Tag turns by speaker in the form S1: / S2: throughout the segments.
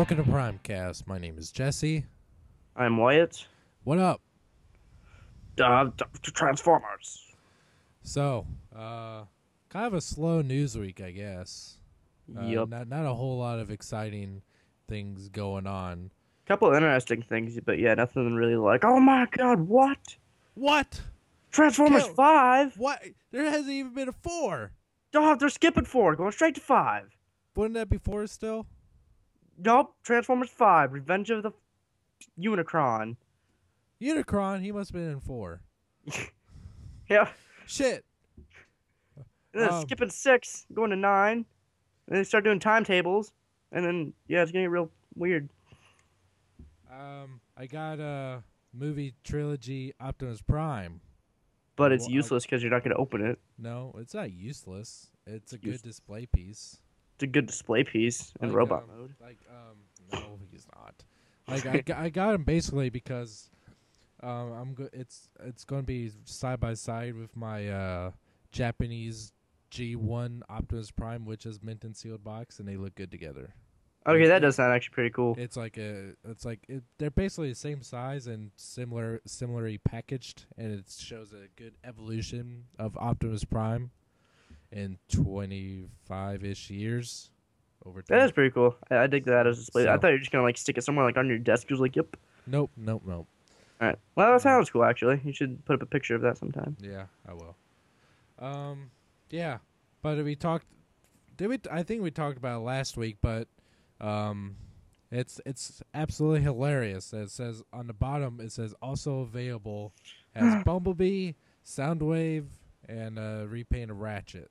S1: Welcome to Primecast. My name is Jesse.
S2: I'm Wyatt.
S1: What up?
S2: Uh, Transformers.
S1: So, uh, kind of a slow news week, I guess. Uh,
S2: Yep.
S1: Not not a whole lot of exciting things going on.
S2: Couple interesting things, but yeah, nothing really like. Oh my God! What?
S1: What?
S2: Transformers
S1: Kill-
S2: Five?
S1: What? There hasn't even been a four.
S2: Oh, they're skipping four, going straight to five.
S1: Wouldn't that be four still?
S2: Nope. Transformers Five: Revenge of the Unicron.
S1: Unicron, he must have been in four.
S2: Yeah.
S1: Shit.
S2: And then
S1: Um,
S2: skipping six, going to nine. And they start doing timetables, and then yeah, it's getting real weird.
S1: Um, I got a movie trilogy Optimus Prime.
S2: But it's
S1: Well,
S2: useless because you're not going to open it.
S1: No, it's not useless. It's a
S2: Use-
S1: good display piece.
S2: A good display piece in
S1: Like,
S2: robot
S1: um,
S2: mode.
S1: Like, um, no, he's not. Like, I, got- I got him basically because, um, I'm go- it's it's going to be side by side with my uh Japanese G1 Optimus Prime, which is mint and sealed box, and they look good together.
S2: Okay, that does sound actually pretty cool.
S1: It's like a, it's like it, they're basically the same size and similar, similarly packaged, and it shows a good evolution of Optimus Prime in twenty five ish years over time.
S2: That is pretty cool. I, I dig that as a display. I thought you were just gonna like stick it somewhere like on your desk. It was like, yep.
S1: Nope, nope, nope.
S2: All right. Well, that sounds cool. Actually, you should put up a picture of that sometime.
S1: Yeah, I will. Um, yeah, but we talked. Did we? I think we talked about it last week, but um, it's it's absolutely hilarious. It says on the bottom. It says also available as Bumblebee, Soundwave, and uh, repaint of Ratchet.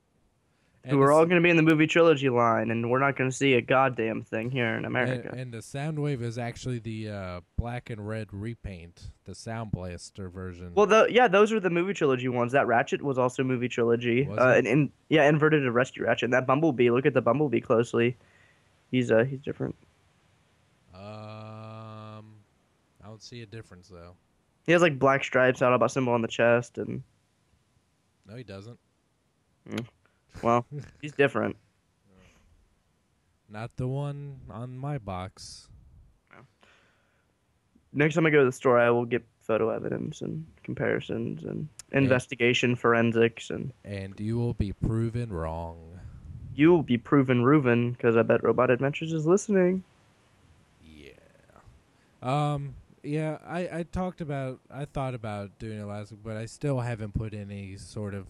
S1: And
S2: Who are all gonna be in the movie trilogy line, and we're not gonna see a goddamn thing here in America.
S1: and the Soundwave is actually the uh, black and red repaint, the Sound Blaster version.
S2: well, the, yeah, those are the movie trilogy ones. That Ratchet was also movie trilogy. Uh, and, and yeah, inverted and rescue Ratchet. And that Bumblebee. Look at the Bumblebee closely. He's uh he's different.
S1: um, I don't see a difference though.
S2: He has like black stripes out about symbol on the chest, and
S1: No, he doesn't.
S2: Well, he's different.
S1: Not the one on my box.
S2: Next time I go to the store, I will get photo evidence and comparisons and investigation forensics, and
S1: And you will be proven wrong.
S2: you will be proven Reuven because I bet Robot Adventures is listening.
S1: Yeah. Um. Yeah. I I talked about. I thought about doing it last week, but I still haven't put any sort of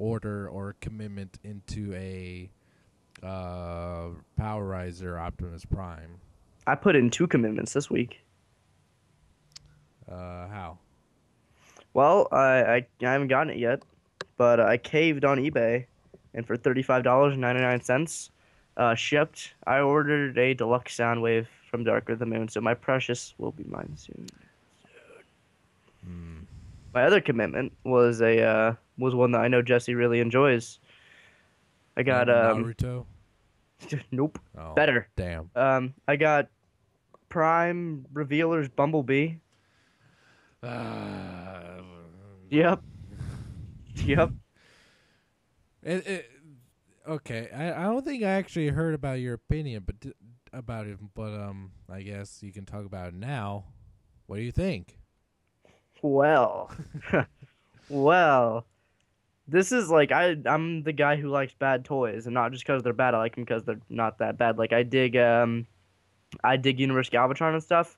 S1: order or commitment into a uh Powerizer Optimus Prime.
S2: I put in two commitments this week.
S1: Uh. How?
S2: Well, I I, I haven't gotten it yet, but I caved on eBay, and for thirty five dollars and ninety nine cents, uh, shipped. I ordered a deluxe Soundwave from Dark of the Moon, so my precious will be mine soon.
S1: Hmm.
S2: My other commitment was a uh, was one that I know Jesse really enjoys. I got um
S1: Naruto.
S2: nope
S1: Oh,
S2: better.
S1: Damn.
S2: Um, I got Prime Revealers Bumblebee.
S1: Uh,
S2: Yep. Yep.
S1: It, it, okay, I, I don't think I actually heard about your opinion, but d- about it. But um, I guess you can talk about it now. What do you think?
S2: Well, well, this is like I I'm the guy who likes bad toys, and not just because they're bad. I like them because they're not that bad. Like I dig um, I dig Universe Galvatron and stuff.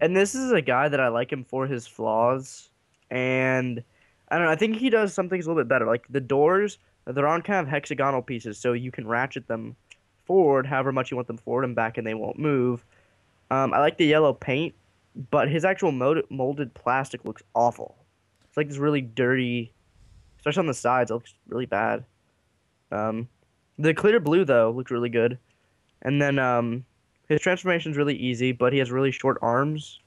S2: And this is a guy that I like him for his flaws, and I don't know. I think he does some things a little bit better. Like the doors, they're on kind of hexagonal pieces, so you can ratchet them forward however much you want them forward and back, and they won't move. Um, I like the yellow paint, but his actual molded plastic looks awful. It's like this really dirty, especially on the sides. It looks really bad. Um, the clear blue though looked really good, and then um, his transformation's really easy, but he has really short arms.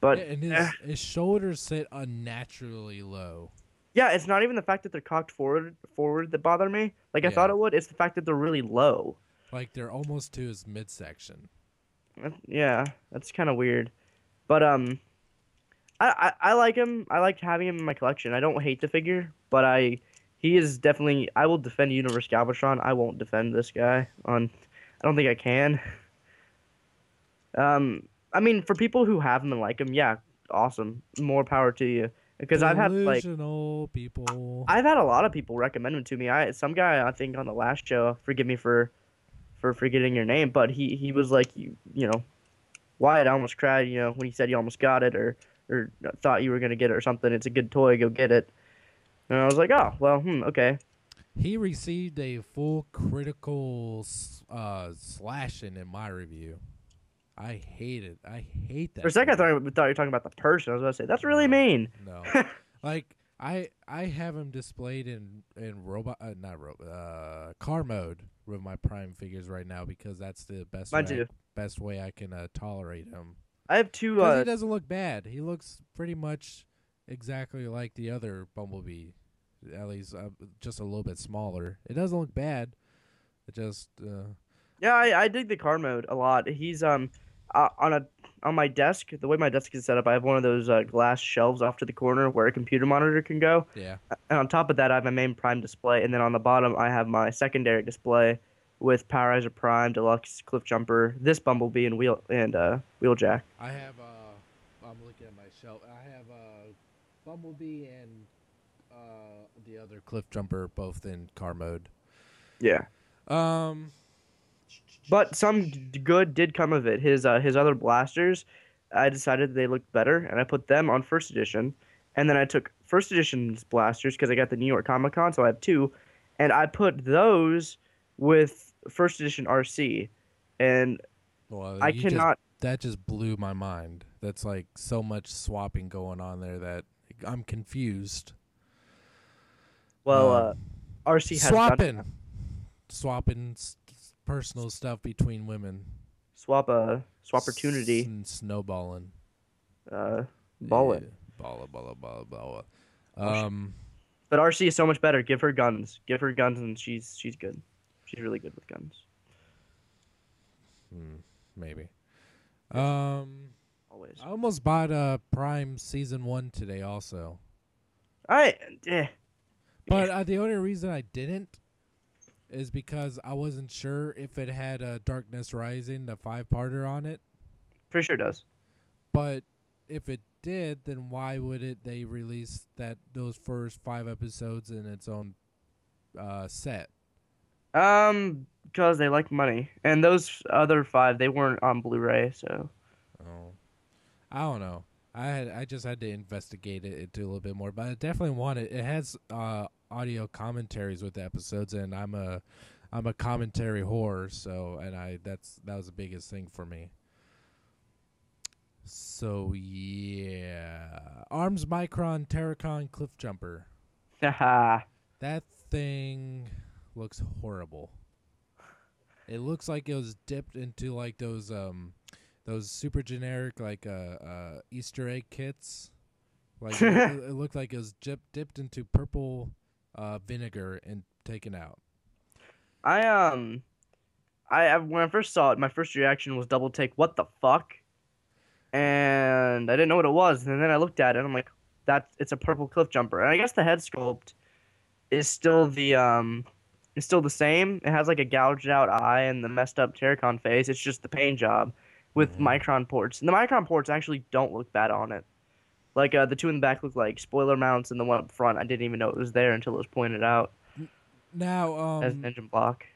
S2: But
S1: Yeah, and his
S2: eh,
S1: his shoulders sit unnaturally low.
S2: yeah, it's not even the fact that they're cocked forward forward that bother me. Like I
S1: Yeah.
S2: thought it would. It's the fact that they're really low.
S1: Like they're almost to his midsection.
S2: Yeah, that's kind of weird. But um, I, I I like him. I like having him in my collection. I don't hate the figure, but I he is definitely. I will defend Universe Galvatron. I won't defend this guy on. I don't think I can. Um, I mean, for people who have him and like him, yeah, awesome. More power to you. Because I've had like
S1: people.
S2: I've had a lot of people recommend him to me. I some guy I think on the last show, forgive me for for forgetting your name, but he he was like you you know, Wyatt I almost cried, you know, when he said you almost got it or or thought you were gonna get it or something. It's a good toy, go get it. And I was like, oh well, hmm, okay.
S1: He received a full critical uh, slashing in my review. I hate it. I hate that.
S2: For a second, I thought, I thought you were talking about the person. I was about to say that's really mean.
S1: No, like I I have him displayed in in robot uh, not ro- uh car mode with my prime figures right now because that's the best
S2: Mine
S1: way
S2: too.
S1: best way I can uh, tolerate him.
S2: I have two. Uh,
S1: he doesn't look bad. He looks pretty much exactly like the other Bumblebee, at least uh, just a little bit smaller. It doesn't look bad. It just uh,
S2: Yeah, I, I dig the car mode a lot. He's um uh, on a on my desk. The way my desk is set up, I have one of those uh, glass shelves off to the corner where a computer monitor can go.
S1: yeah.
S2: And on top of that, I have my main Prime display, and then on the bottom, I have my secondary display with Powerizer Prime, Deluxe, Cliff Jumper, this Bumblebee, and wheel and uh, Wheeljack.
S1: I have uh I'm looking at my shelf. I have uh Bumblebee and uh the other Cliff Jumper both in car mode.
S2: Yeah.
S1: Um
S2: But some good did come of it. His uh, his other blasters, I decided they looked better, and I put them on first edition. And then I took first edition's blasters because I got the New York Comic Con, so I have two, and I put those with first edition Arcee, and
S1: well
S2: I
S1: you just-
S2: cannot.
S1: that just blew my mind. That's like so much swapping going on there that I'm confused.
S2: well,
S1: Um,
S2: uh, Arcee has
S1: swapping,
S2: done-
S1: swapping s- personal stuff between women.
S2: swap a swap opportunity,
S1: S- snowballing.
S2: uh, bullet.
S1: Yeah, Balla, balla, balla, balla.
S2: Oh.
S1: Um,
S2: But Arcee is so much better. Give her guns. Give her guns, and she's she's good. She's really good with guns.
S1: hmm, maybe. Um,
S2: Always.
S1: I almost bought uh Prime season one today also,
S2: I eh.
S1: but uh, the only reason I didn't is because I wasn't sure if it had uh, Darkness Rising, the five parter on it.
S2: pretty sure it does.
S1: But if it did, then why would it they release that those first five episodes in its own uh, set?
S2: Um, because they like money, and those other five they weren't on Blu-ray, so
S1: Oh, I don't know. I had I just had to investigate it into a little bit more, but I definitely want it. It has uh, audio commentaries with the episodes, and I'm a I'm a commentary whore, so and I that's that was the biggest thing for me. So yeah, Arms Micron Terrorcon Cliff Jumper. That thing looks horrible. It looks like it was dipped into like those um those super generic like uh uh Easter egg kits. Like it, it looked like it was dip, dipped into purple uh vinegar and taken out.
S2: I um, I when I first saw it, my first reaction was double take. What the fuck? And I didn't know what it was, and then I looked at it. and I'm like, that it's a purple cliff jumper, and I guess the head sculpt is still the um, is still the same. It has like a gouged out eye and the messed up Terrorcon face. It's just the paint job with
S1: Mhm.
S2: micron ports, and the micron ports actually don't look bad on it. Like uh, the two in the back look like spoiler mounts, and the one up front I didn't even know it was there until it was pointed out
S1: Now
S2: as an
S1: um
S2: engine block.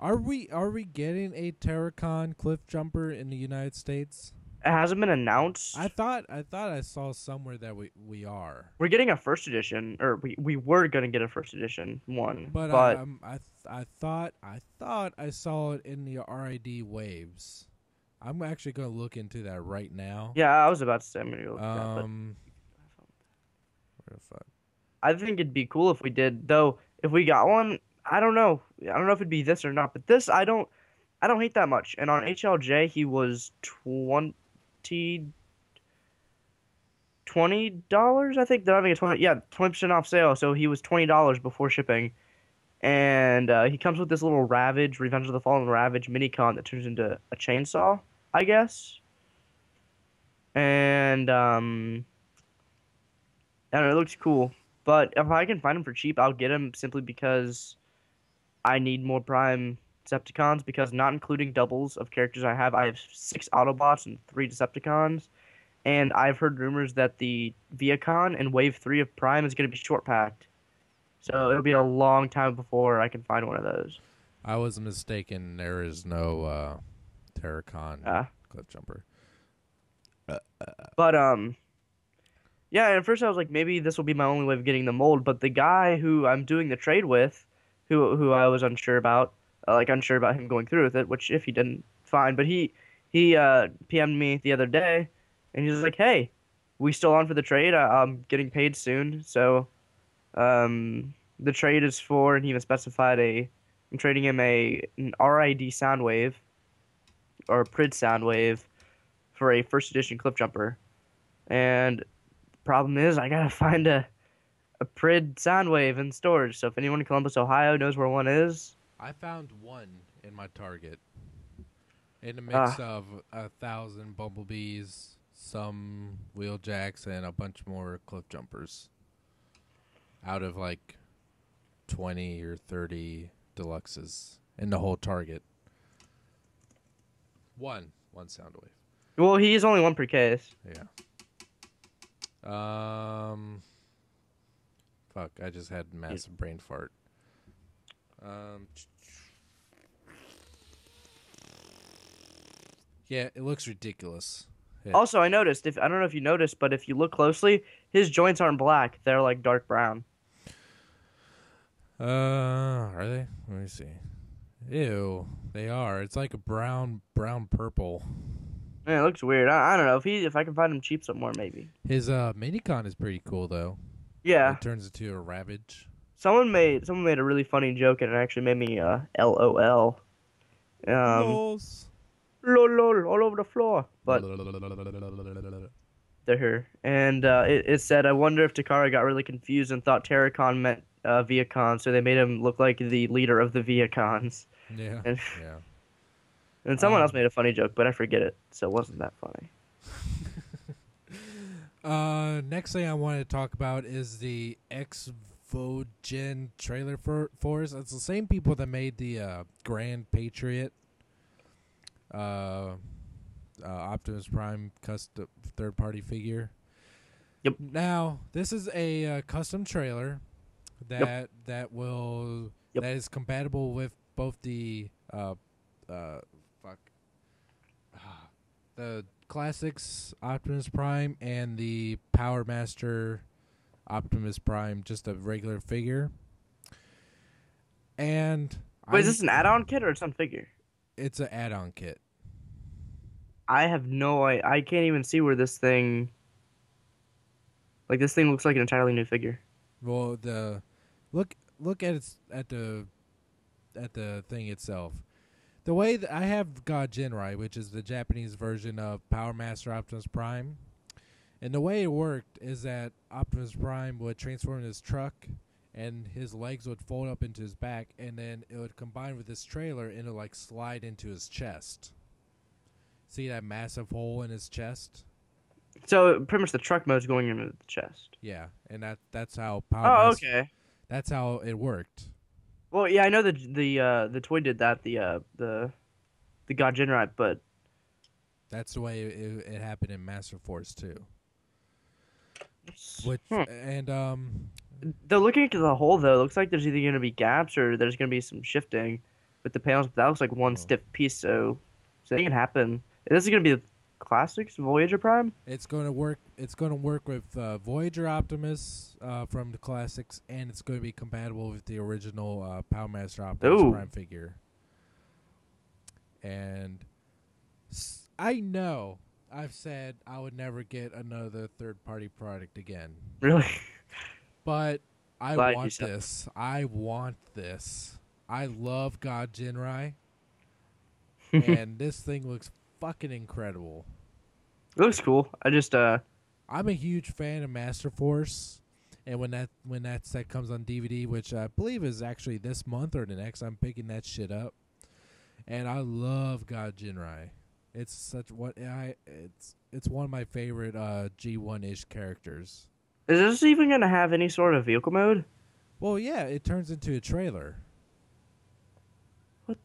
S1: are we are we getting a Terrorcon Cliff Jumper in the United States?
S2: It hasn't been announced.
S1: I thought I thought I saw somewhere that we we are.
S2: We're getting a first edition, or we, we were gonna get a first edition one,
S1: But,
S2: but,
S1: I, um, I th- I thought I thought I saw it in the RID waves. I'm actually going to look into that right now.
S2: yeah, I was about to say I'm gonna go look at that, but
S1: Um. Where the fuck?
S2: I think it'd be cool if we did. Though, if we got one, I don't know. I don't know if it'd be this or not. But this, I don't, I don't hate that much. And on HLJ, he was twenty. Twenty dollars, I think they're having a twenty, yeah, twenty percent off sale. So he was twenty dollars before shipping, and uh, he comes with this little Ravage, Revenge of the Fallen Ravage mini con that turns into a chainsaw, I guess. And um, it looks cool. But if I can find him for cheap, I'll get him simply because I need more Prime Decepticons because not including doubles of characters I have, I have six Autobots and three Decepticons. And I've heard rumors that the Vehicon and Wave 3 of Prime is going to be short packed. So it'll be a long time before I can find one of those.
S1: I was mistaken. There is no uh, Terrorcon
S2: Uh,
S1: cliff jumper.
S2: But um, yeah. At first, I was like, maybe this will be my only way of getting the mold. But the guy who I'm doing the trade with, who who I was unsure about, uh, like unsure about him going through with it. Which if he didn't, fine. But he he uh PM'd me the other day, and he's like, hey, we still on for the trade? I, I'm getting paid soon, so um, the trade is for, and he even specified a. I'm trading him a an RID Soundwave, or a Prid Soundwave, for a first edition cliff jumper. And problem is I gotta find a a Prid Soundwave in storage. So if anyone in Columbus, Ohio knows where one is,
S1: I found one in my Target. In a
S2: Ah.
S1: mix of a thousand bumblebees, some wheeljacks, and a bunch more cliff jumpers. Out of like twenty or thirty deluxes in the whole Target. One, one Soundwave.
S2: well, he's only one per case.
S1: Yeah. Um. Fuck! I just had massive brain fart. Um. Yeah, it looks ridiculous. Yeah.
S2: Also, I noticed if I don't know if you noticed, but if you look closely, his joints aren't black; they're like dark brown.
S1: Uh, are they? Let me see. Ew, they are. It's like a brown, brown purple.
S2: Man, it looks weird. I, I don't know if he if I can find him cheap somewhere, maybe.
S1: His uh minicon is pretty cool though.
S2: Yeah,
S1: It turns into a ravage.
S2: Someone made someone made a really funny joke, and it actually made me uh LOL. Um,
S1: Lols.
S2: lol, lol, all over the floor. But they're here, and uh, it, it said, "I wonder if Takara got really confused and thought Terrorcon meant uh, Vehicon, so they made him look like the leader of the Vehicons."
S1: yeah,
S2: And,
S1: yeah.
S2: and someone
S1: Um,
S2: else made a funny joke, but I forget it, so it wasn't that funny.
S1: Uh, next thing I wanted to talk about is the X Vogen trailer for Force. It's the same people that made the uh, Grand Patriot, uh, uh, Optimus Prime custom third party figure.
S2: Yep.
S1: Now this is a uh, custom trailer that that will
S2: Yep.
S1: that is compatible with both the uh uh fuck the classics Optimus Prime and the Power Master Optimus Prime, just a regular figure. And
S2: Wait, is
S1: I'm-
S2: this an add-on kit or it's on figure?
S1: It's an add-on kit.
S2: I have no I I can't even see where this thing. Like this thing looks like an entirely new figure.
S1: Well, the look look at its at the at the thing itself. The way that I have God Jinrai, which is the Japanese version of Power Master Optimus Prime, and the way it worked is that Optimus Prime would transform in his truck, and his legs would fold up into his back, and then it would combine with this trailer, and it would like slide into his chest. See that massive hole in his chest?
S2: So pretty much the truck mode's going into the chest.
S1: Yeah, and that that's how Power
S2: Oh,
S1: Master-
S2: okay.
S1: That's how it worked.
S2: Well, yeah, I know the the uh, the toy did that. The uh, the the God Jinrai, but
S1: That's the way it, it happened in Master Force too. Which
S2: Hmm.
S1: and um
S2: Though looking into the hole though, it looks like there's either going to be gaps or there's going to be some shifting with the panels. But that looks like one
S1: Oh.
S2: stiff piece, so so it can happen. This is going to be the classics Voyager Prime.
S1: it's going to work. It's going to work with uh, Voyager Optimus uh, from the classics, and it's going to be compatible with the original uh, Power Master Optimus
S2: Ooh.
S1: Prime figure. And I know I've said I would never get another third-party product again.
S2: Really?
S1: But I
S2: Glad
S1: want this. I want this. I love God Jinrai, and this thing looks fucking incredible.
S2: It looks cool. I just uh
S1: I'm a huge fan of Master Force, and when that when that set comes on DVD, which I believe is actually this month or the next, I'm picking that shit up. And I love God Jinrai. It's such what I it's it's one of my favorite uh G1 ish characters.
S2: is this even going to have any sort of vehicle mode?
S1: Well, yeah, it turns into a trailer.
S2: What?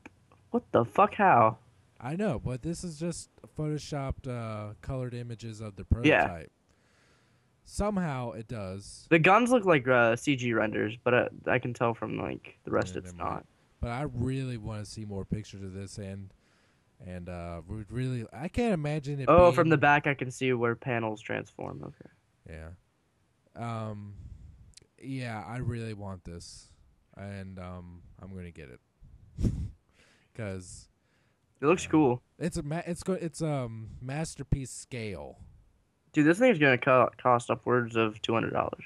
S2: What the fuck? How?
S1: I know, but this is just photoshopped uh, colored images of the prototype. Yeah. Somehow it does,
S2: The guns look like uh, CG renders, but uh, I can tell from like the rest
S1: Yeah,
S2: it's
S1: mind.
S2: not.
S1: but I really want to see more pictures of this and and uh, would really I can't imagine it.
S2: Oh,
S1: being,
S2: from the back I can see where panels transform. Okay.
S1: Yeah. Um yeah, I really want this. And um I'm going to get it. Cuz
S2: It looks
S1: Yeah.
S2: cool.
S1: it's a ma- it's go- it's um masterpiece scale.
S2: Dude, this thing's gonna co- cost upwards of two hundred dollars.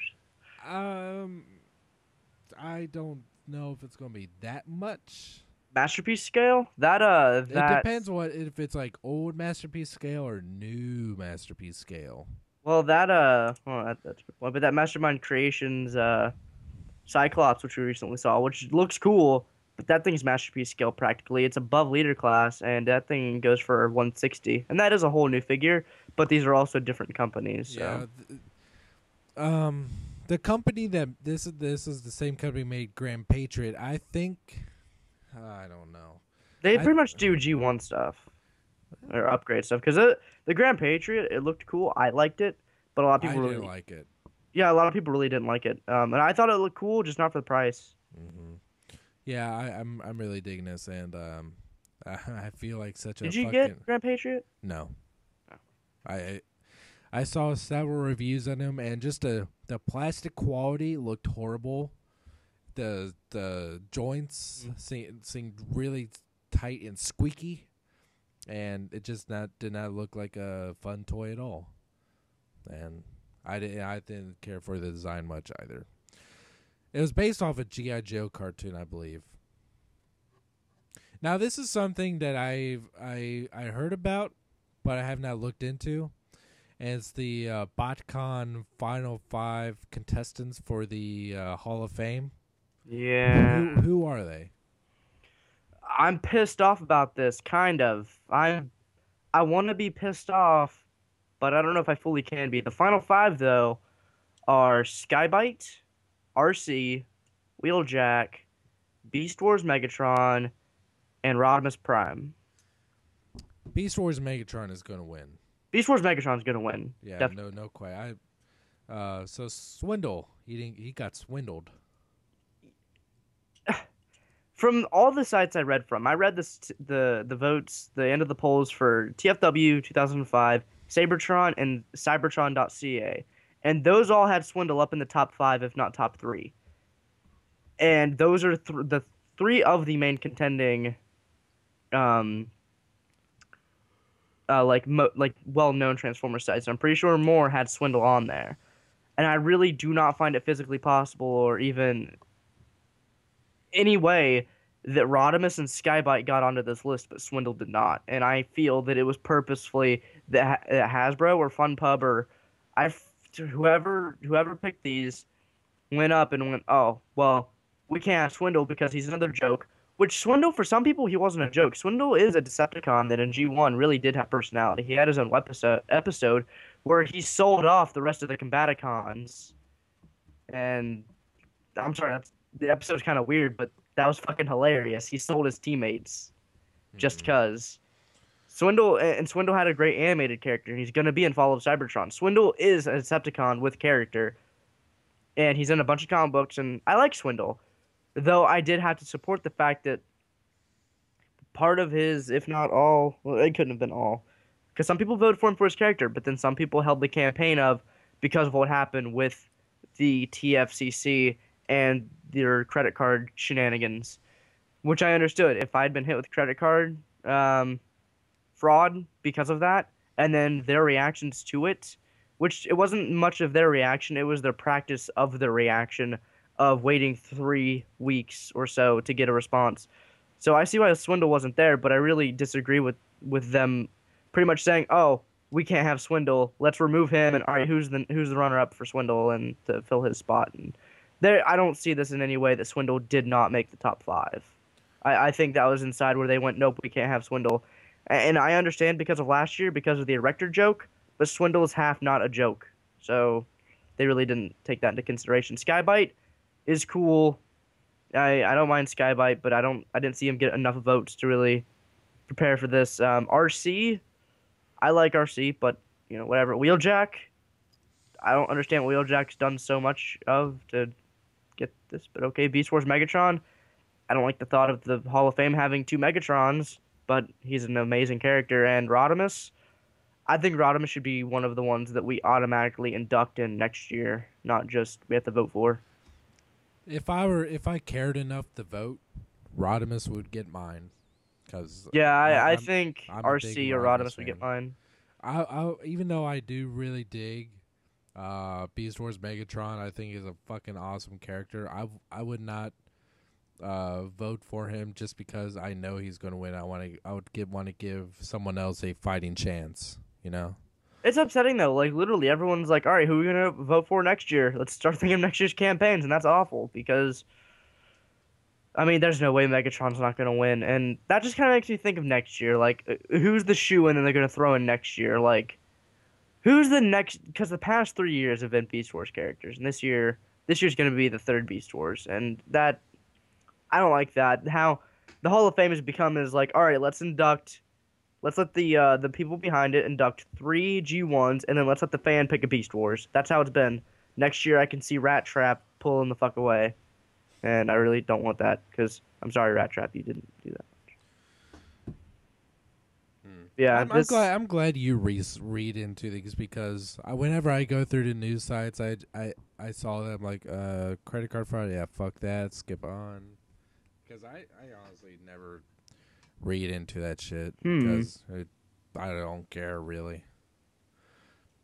S1: Um I don't know if it's going to be that much.
S2: Masterpiece scale? That uh,
S1: It depends what if it's like old masterpiece scale or new masterpiece scale.
S2: Well, that uh, well, that, that's a good point. But that Mastermind Creations uh, Cyclops, which we recently saw, which looks cool, but that thing's masterpiece scale practically. It's above leader class, and that thing goes for 160, and that is a whole new figure. But these are also different companies. So.
S1: Yeah. th- um, the company that this is this is the same company made Grand Patriot. I think. I don't know.
S2: They
S1: I-
S2: pretty much do G1 stuff or upgrade stuff because the Grand Patriot it looked cool. I liked it, but a lot of people
S1: didn't
S2: really
S1: like it.
S2: yeah, a lot of people really didn't like it. Um, and I thought it looked cool, just not for the price.
S1: hmm Yeah, I, I'm I'm really digging this, and um, I, I feel like such a
S2: Did you
S1: fucking
S2: get Grand Patriot?
S1: no.
S2: Oh.
S1: I I saw several reviews on them, and just the the plastic quality looked horrible. The the joints
S2: Mm.
S1: seemed, seemed really tight and squeaky, and it just not did not look like a fun toy at all. And I didn't I didn't care for the design much either. It was based off a GI Joe cartoon, I believe. Now this is something that I've I I heard about, but I have not looked into. And it's the uh, BotCon Final Five contestants for the uh, Hall of Fame.
S2: Yeah.
S1: Who, who are they?
S2: I'm pissed off about this, kind of. I'm, I want to be pissed off, but I don't know if I fully can be. The final five, though, are Sky-Byte, Arcee, Wheeljack, Beast Wars Megatron, and Rodimus Prime.
S1: Beast Wars Megatron is going to win.
S2: Beast Wars Megatron's gonna win.
S1: Yeah,
S2: Def-
S1: no, no, quite. I, uh, so Swindle, he didn't, he got swindled.
S2: From all the sites I read from, I read this, the the votes, the end of the polls for TFW 2005, Seibertron, and Cybertron.ca, and those all had Swindle up in the top five, if not top three. And those are th- the three of the main contending, um, uh, like mo- like well-known Transformer sites. I'm pretty sure more had Swindle on there, and I really do not find it physically possible or even any way that Rodimus and Sky-Byte got onto this list, but Swindle did not. And I feel that it was purposefully that Hasbro or FunPub or I whoever whoever picked these went up and went, oh well, we can't have Swindle because he's another joke. Which Swindle, for some people, he wasn't a joke. Swindle is a Decepticon that in G1 really did have personality. He had his own episode episode where he sold off the rest of the Combaticons. And I'm sorry, that's the episode's kind of weird, but that was fucking hilarious. He sold his teammates just
S1: Mhm.
S2: because. Swindle and Swindle had a great animated character. He's gonna be in Fall of Cybertron. Swindle is a Decepticon with character, and he's in a bunch of comic books. And I like Swindle, though I did have to support the fact that part of his, if not all, well, it couldn't have been all, because some people voted for him for his character, but then some people held the campaign of because of what happened with the TFCC and their credit card shenanigans, which I understood. If I'd been hit with credit card um, fraud because of that, and then their reactions to it, which it wasn't much of their reaction, it was their practice of the reaction of waiting three weeks or so to get a response. So I see why the swindle wasn't there, but I really disagree with with them pretty much saying, "Oh, we can't have Swindle. Let's remove him." And all right, who's the who's the runner up for Swindle and to fill his spot? And there, I don't see this in any way that Swindle did not make the top five. I, I think that was inside where they went, "Nope, we can't have Swindle." A- And I understand because of last year, because of the erector joke, but Swindle is half not a joke, so they really didn't take that into consideration. Sky-Byte is cool. I, I don't mind Sky-Byte, but I don't I didn't see him get enough votes to really prepare for this. Um, Arcee, I like Arcee, but you know whatever. Wheeljack, I don't understand what Wheeljack's done so much of to get this, but okay. Beast Wars Megatron, I don't like the thought of the Hall of Fame having two Megatrons, but he's an amazing character. And Rodimus, I think Rodimus should be one of the ones that we automatically induct in next year, not just we have to vote for.
S1: If I were, if I cared enough to vote, Rodimus would get mine. Cause
S2: Yeah, I, I think
S1: I'm
S2: Arcee or
S1: Rodimus
S2: Rodimus would get mine.
S1: I, I even though I do really dig uh, Beast Wars Megatron, I think he's a fucking awesome character. I I would not uh, vote for him just because I know he's going to win. I want to I would give want to give someone else a fighting chance. You know.
S2: It's upsetting though. Like literally, everyone's like, "All right, who are we gonna vote for next year? Let's start thinking of next year's campaigns," and that's awful because, I mean, there's no way Megatron's not gonna win, and that just kind of makes me think of next year. Like, uh, who's the shoe in that they're gonna throw in next year? Like, who's the next? Because the past three years have been Beast Wars characters, and this year, this year's gonna be the third Beast Wars, and that, I don't like that. How the Hall of Fame has become is like, all right, let's induct Let's let the uh, the people behind it induct three G1s, and then let's let the fan pick a Beast Wars. That's how it's been. Next year, I can see Rat Trap pulling the fuck away, and I really don't want that because I'm sorry, Rat Trap, you didn't do that. Yeah,
S1: I'm, I'm glad. I'm glad you re- read into these because I, whenever I go through the news sites, I, I, I saw them like uh, credit card fraud. Yeah, fuck that. Skip on. Because I, I honestly never read into that shit
S2: Hmm.
S1: because it, I don't care really.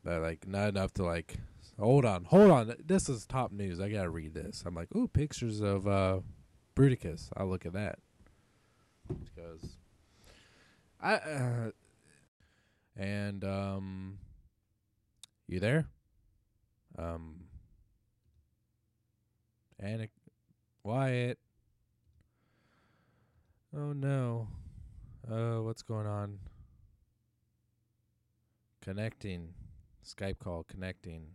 S1: But like not enough to like. Hold on, hold on. This is top news. I gotta read this. I'm like, ooh, pictures of uh, Bruticus. I'll look at that because I. Uh, and um you there? Um Anna Wyatt. Oh no. Uh what's going on? Connecting. Skype call connecting.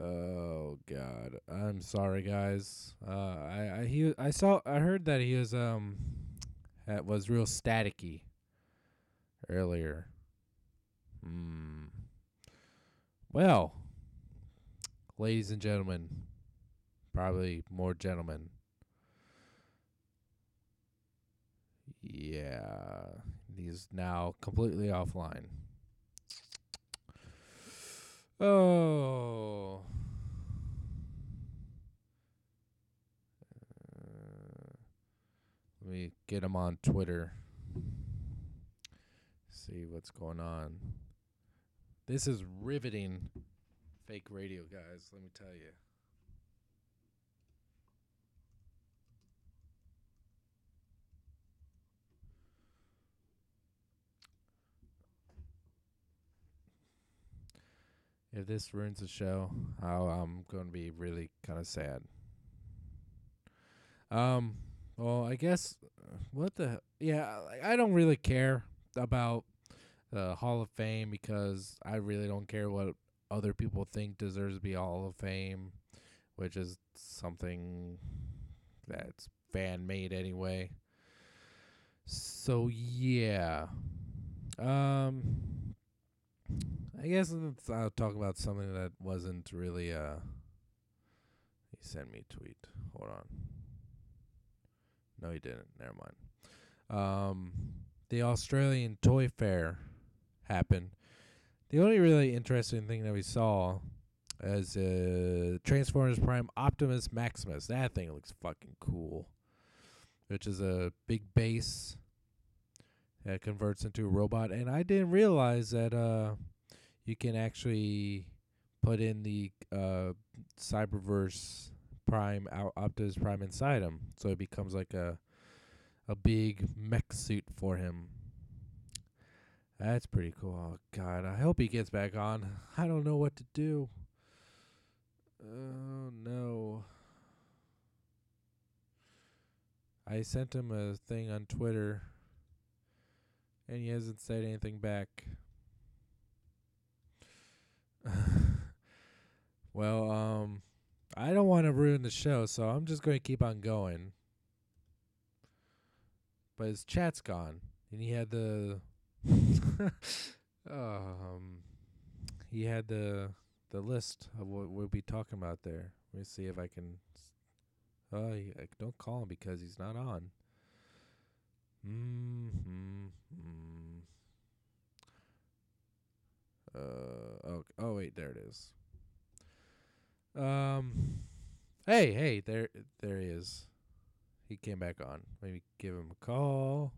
S1: Oh god. I'm sorry guys. Uh I I he I saw I heard that he was um that was real staticky earlier. Hmm. Well, ladies and gentlemen, probably more gentlemen. Yeah, he's now completely offline. Oh. Uh, let me get him on Twitter. See what's going on. This is riveting fake radio, guys. Let me tell you. If this ruins the show, I'll, I'm going to be really kind of sad. Um, well, I guess uh, what the yeah, I don't really care about the Hall of Fame because I really don't care what other people think deserves to be Hall of Fame, which is something that's fan made anyway. So yeah. Um I guess I'll talk about something that wasn't really uh he sent me a tweet. Hold on. No, he didn't. Never mind. Um, the Australian Toy Fair happened. The only really interesting thing that we saw is uh, Transformers Prime Optimus Maximus. That thing looks fucking cool. Which is a big base that converts into a robot, and I didn't realize that uh, you can actually put in the uh, Cyberverse Prime out Optimus Prime inside him, so it becomes like a a big mech suit for him. That's pretty cool. Oh God, I hope he gets back on. I don't know what to do. Oh no. I sent him a thing on Twitter, and he hasn't said anything back. well, um, I don't want to ruin the show, so I'm just going to keep on going. But his chat's gone, and he had the um he had the the list of what we'll be talking about there. Let me see if I can. Oh, I don't call him because he's not on. Mm-hmm. Uh oh oh wait there it is. Um, hey hey there there he is. He came back on. Maybe give him a call.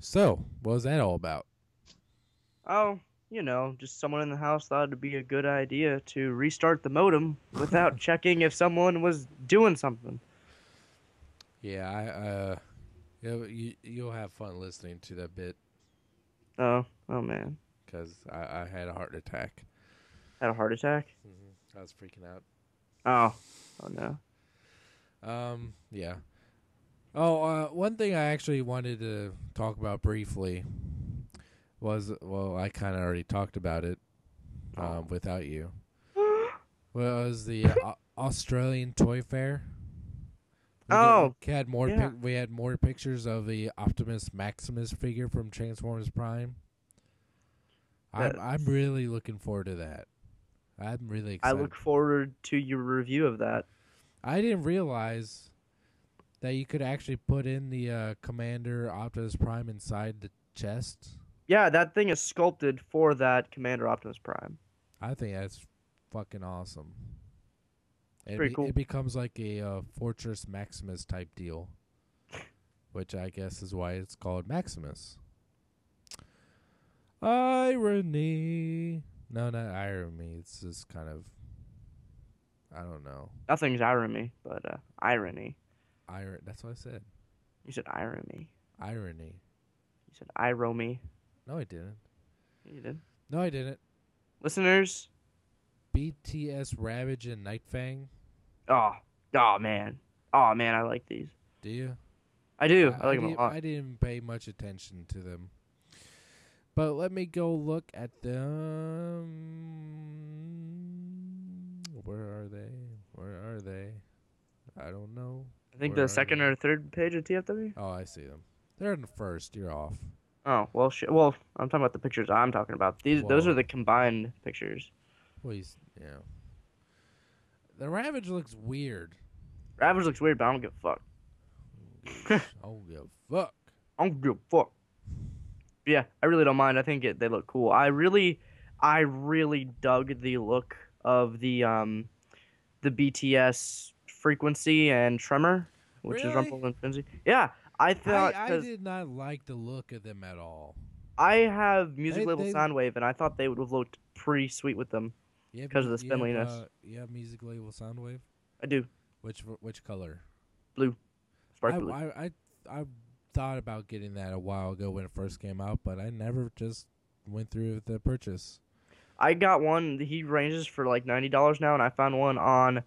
S1: So what was that all about?
S2: Oh, you know, just someone in the house thought it'd be a good idea to restart the modem without checking if someone was doing something.
S1: Yeah, I uh, you'll, you you'll have fun listening to that bit
S2: Oh, oh man,
S1: because I, I had a heart attack.
S2: Had a heart attack.
S1: Mm-hmm. I was freaking out.
S2: Oh, oh no.
S1: Um, yeah. Oh, uh, one thing I actually wanted to talk about briefly was well, I kind of already talked about it um,
S2: Oh.
S1: without you. Was the uh, Australian Toy Fair? We
S2: Oh,
S1: we had more.
S2: yeah.
S1: Pic- we had more pictures of the Optimus Maximus figure from Transformers Prime. I'm I'm really looking forward to that. I'm really excited.
S2: I look forward to your review of that.
S1: I didn't realize that you could actually put in the uh, Commander Optimus Prime inside the chest.
S2: Yeah, that thing is sculpted for that Commander Optimus Prime.
S1: I think that's fucking awesome. It,
S2: pretty
S1: be-
S2: cool.
S1: it becomes like a uh, Fortress Maximus type deal, which I guess is why it's called Maximus. Irony. No, not irony. It's just kind of. I don't know.
S2: Nothing's irony, but uh, irony.
S1: Ir- That's what I said.
S2: You said irony.
S1: Irony.
S2: You said irony.
S1: No, I didn't.
S2: You did.
S1: No, I didn't.
S2: Listeners,
S1: BTS Ravage and Night Fang.
S2: oh, oh man, oh man, I like these.
S1: Do you?
S2: I do. I, like them a lot.
S1: I didn't pay much attention to them. But let me go look at them. Where are they? Where are they? I don't know.
S2: I think
S1: where
S2: the second
S1: they?
S2: or third page of TFW.
S1: Oh, I see them. They're in the first. You're off.
S2: Oh well, sh- well, I'm talking about the pictures I'm talking about. These, those are the combined pictures.
S1: Well, he's, yeah. The Ravage looks weird.
S2: Ravage looks weird, but I don't give a fuck.
S1: I don't give a fuck.
S2: I don't give a fuck. Yeah, I really don't mind. I think it, they look cool. I really, I really dug the look of the um, the BTS frequency and tremor, which is
S1: Really?
S2: Rumble and Frenzy. Yeah, I thought
S1: I, I did not like the look of them at all.
S2: I have music
S1: They-
S2: label
S1: they-
S2: Soundwave, and I thought they would have looked pretty sweet with them.
S1: You have
S2: 'Cause of the spindliness.
S1: uh, you have music label Soundwave.
S2: I do.
S1: Which which color?
S2: Spark
S1: I,
S2: blue.
S1: I I I thought about getting that a while ago when it first came out, but I never just went through with the purchase.
S2: I got one. He ranges for like ninety dollars now, and I found one on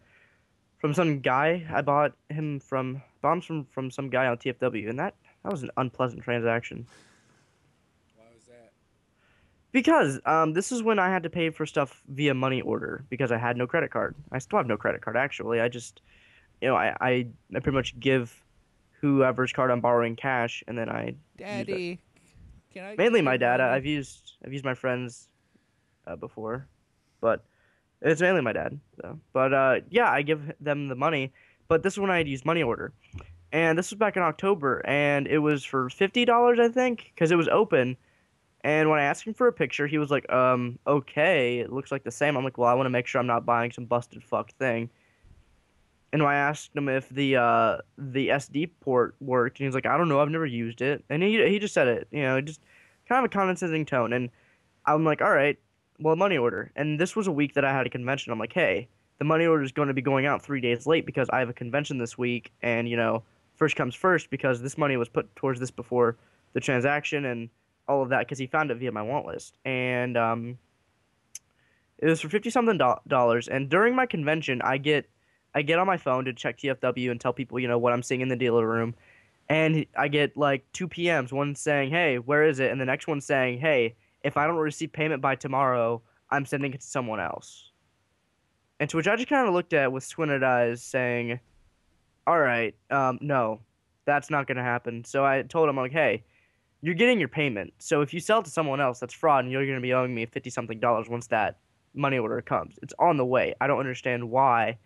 S2: from some guy. I bought him from bombs from from some guy on TFW, and that that was an unpleasant transaction
S1: Why was that?
S2: because um this is when I had to pay for stuff via money order because I had no credit card. I still have no credit card actually. I just you know I I, I pretty much give whoever's card I'm borrowing cash, and then I
S1: Daddy, can I?
S2: mainly my dad.
S1: money?
S2: I've used I've used my friends uh, before, but it's mainly my dad. So, but uh, yeah, I give them the money. But this is when I had used money order, and this was back in October, and it was for fifty dollars, I think, because it was open. And when I asked him for a picture, he was like, "Um, okay, it looks like the same." I'm like, "Well, I want to make sure I'm not buying some busted fuck thing." And I asked him if the uh, the SD port worked, and he's like, "I don't know, I've never used it." And he he just said it, you know, just kind of a condescending tone. And I'm like, "All right, well, money order." And this was a week that I had a convention. I'm like, "Hey, the money order is going to be going out three days late because I have a convention this week, and you know, first comes first because this money was put towards this before the transaction and all of that because he found it via my want list and um, it was for fifty something do- dollars. And during my convention, I get I get on my phone to check TFW and tell people you know what I'm seeing in the dealer room, and I get like two PMs, one saying, "Hey, where is it?" and the next one saying, "Hey, if I don't receive payment by tomorrow, I'm sending it to someone else." And to which I just kind of looked at with squinted eyes, saying, "All right, um, no, that's not gonna happen." So I told him like, "Hey, you're getting your payment. So if you sell to someone else, that's fraud, and you're gonna be owing me fifty something dollars once that money order comes. It's on the way. I don't understand why,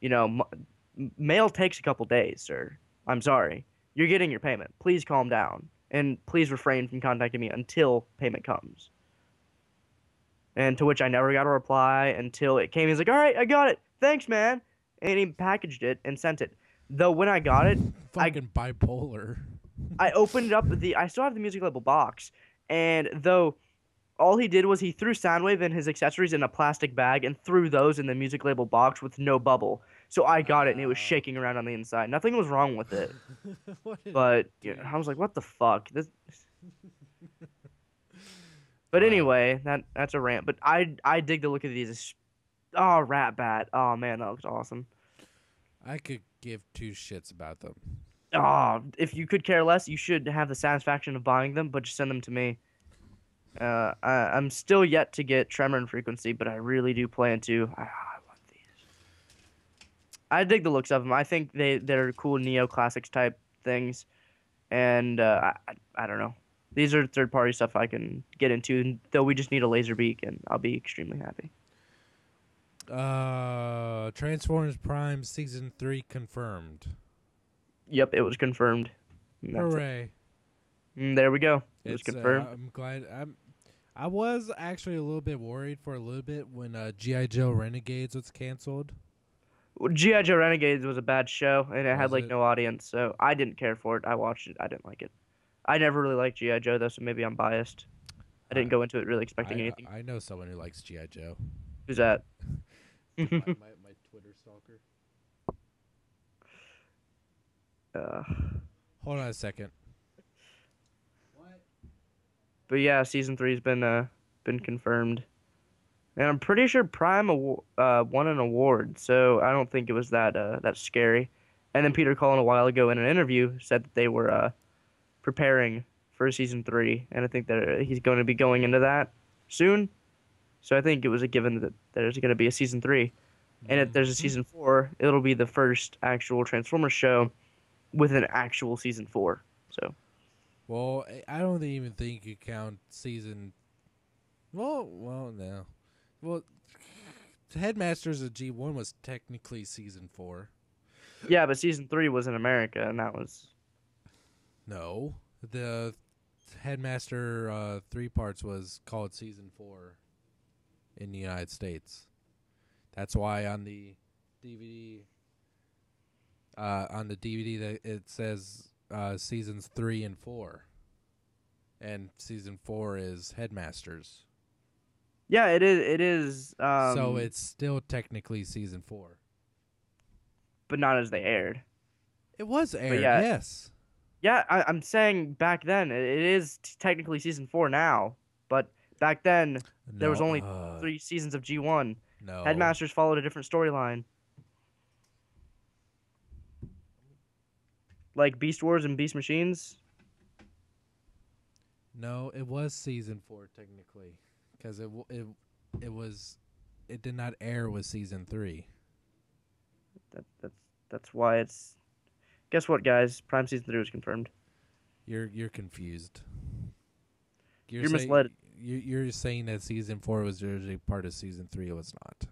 S2: you know, m- mail takes a couple days, sir. I'm sorry. You're getting your payment. Please calm down, and please refrain from contacting me until payment comes." And to which I never got a reply until it came. He's like, "All right, I got it. Thanks, man." And he packaged it and sent it. Though when I got it,
S1: Fucking bipolar.
S2: I opened up the. I still have the music label box, and though all he did was he threw Soundwave and his accessories in a plastic bag and threw those in the music label box with no bubble. So I got it and it was
S1: Oh.
S2: shaking around on the inside. Nothing was wrong with it, but you know. I was like, "What the fuck?" This. But anyway, that that's a rant. But I I dig the look of these. Oh, Rat Bat. Oh man, that looks awesome.
S1: I could give two shits about them.
S2: Oh, if you could care less, you should have the satisfaction of buying them, but just send them to me. Uh, I, I'm still yet to get Tremor and Frequency, but I really do plan to. Ah, I want these. I dig the looks of them. I think they they're cool neo classics type things, and uh, I I don't know. These are third party stuff I can get into. Though we just need a Laserbeak, and I'll be extremely happy.
S1: Uh, Transformers Prime season three confirmed.
S2: Yep, it was confirmed. That's it.
S1: Hooray!
S2: Mm, there we go. It was
S1: It's, uh. I'm glad. I'm. I was actually a little bit worried for a little bit when uh, GI Joe Renegades was canceled.
S2: Well, G.I. Joe Renegades was a bad show, and it had like
S1: it?
S2: no audience, so I didn't care for it. I watched it. I didn't like it. I never really liked G.I. Joe, though, so maybe I'm biased. I didn't go into it really expecting
S1: I,
S2: anything.
S1: I know someone who likes GI Joe.
S2: Who's that?
S1: my, my, my Twitter stalker.
S2: uh,
S1: Hold on a second.
S2: But yeah, season three's been uh been confirmed, and I'm pretty sure Prime uh won an award, so I don't think it was that uh that scary. And then Peter Cullen a while ago in an interview said that they were uh preparing for season three, and I think that he's going to be going into that soon. So I think it was a given that there's going to be a season three, and if there's a season four, it'll be the first actual Transformers show with an actual season four. So
S1: Well, I- don't even think you count season. Well, well, no. Well, Headmasters of G one was technically season four.
S2: yeah, but season three was in America, and that was
S1: No, the Headmaster uh, three parts was called season four in the United States. That's why on the DVD, uh, on the DVD that it says uh, seasons three and four, and season four is Headmasters.
S2: yeah, it is. It is. Um,
S1: so it's still technically season four.
S2: but not as they aired.
S1: It was aired,
S2: yeah,
S1: yes.
S2: Yeah, I, I'm saying back then it, is t- technically season four now, but back then there was only
S1: uh,
S2: three seasons of G1.
S1: No,
S2: Headmasters followed a different storyline. Like Beast Wars and Beast Machines.
S1: No, it was season four technically, because it w- it it was it did not air with season three.
S2: That, that's that's why it's. Guess what, guys? Prime season three was confirmed.
S1: You're you're confused.
S2: You're
S1: say-
S2: misled.
S1: You, you're saying that season four was originally part of season three. It was not.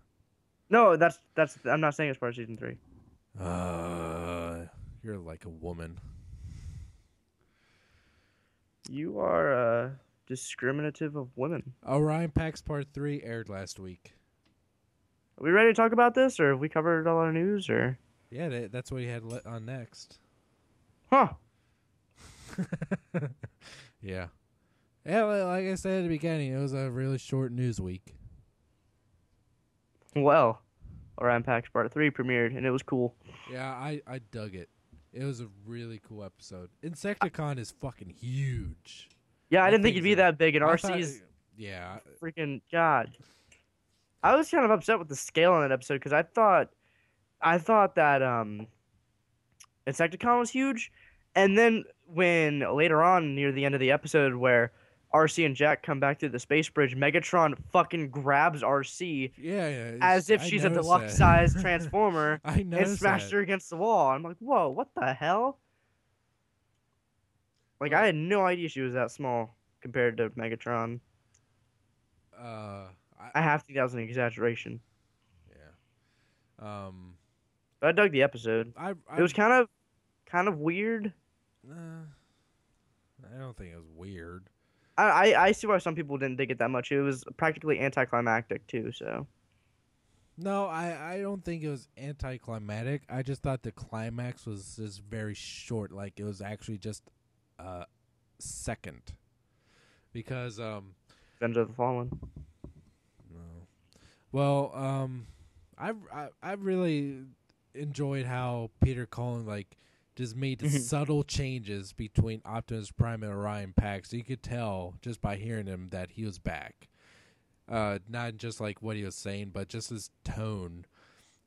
S2: No, that's that's. I'm not saying it's part of season three.
S1: Uh, you're like a woman.
S2: You are uh, discriminative of women.
S1: Orion Pax Part Three aired last week.
S2: Are we ready to talk about this, or have we covered all our news, or?
S1: Yeah, that, that's what he had on next.
S2: Huh.
S1: yeah. Yeah, like I said at the beginning, it was a really short news week.
S2: Well, Orion Pax Part 3 premiered, and it was cool.
S1: Yeah, I, I dug it. It was a really cool episode. Insecticon is fucking huge.
S2: Yeah, I,
S1: I
S2: didn't think it'd be that big, and
S1: I
S2: Arcee's
S1: thought- yeah,
S2: freaking God. I was kind of upset with the scale on that episode because I thought, I thought that um, Insecticon was huge, and then when later on near the end of the episode where Arcee and Jack come back through the space bridge, Megatron fucking grabs Arcee
S1: Yeah, yeah.
S2: as if she's a deluxe size transformer
S1: I
S2: and
S1: noticed
S2: smashed
S1: that.
S2: her against the wall. I'm like, whoa, what the hell? Like I had no idea she was that small compared to Megatron.
S1: Uh, I,
S2: I have to think that was an exaggeration.
S1: yeah. Um,
S2: But I dug the episode.
S1: I, I
S2: It was kind of kind of weird.
S1: Uh, I don't think it was weird.
S2: I, I, see why some people didn't dig it that much. It was practically anticlimactic too, so
S1: No, I, I don't think it was anticlimactic. I just thought the climax was just very short. Like it was actually just a second. Because um
S2: Revenge of the Fallen.
S1: no. Well, um I I I really enjoyed how Peter Cullen like just made
S2: Mhm.
S1: subtle changes between Optimus Prime and Orion Pax. You could tell just by hearing him that he was back. Uh, not just like what he was saying, but just his tone.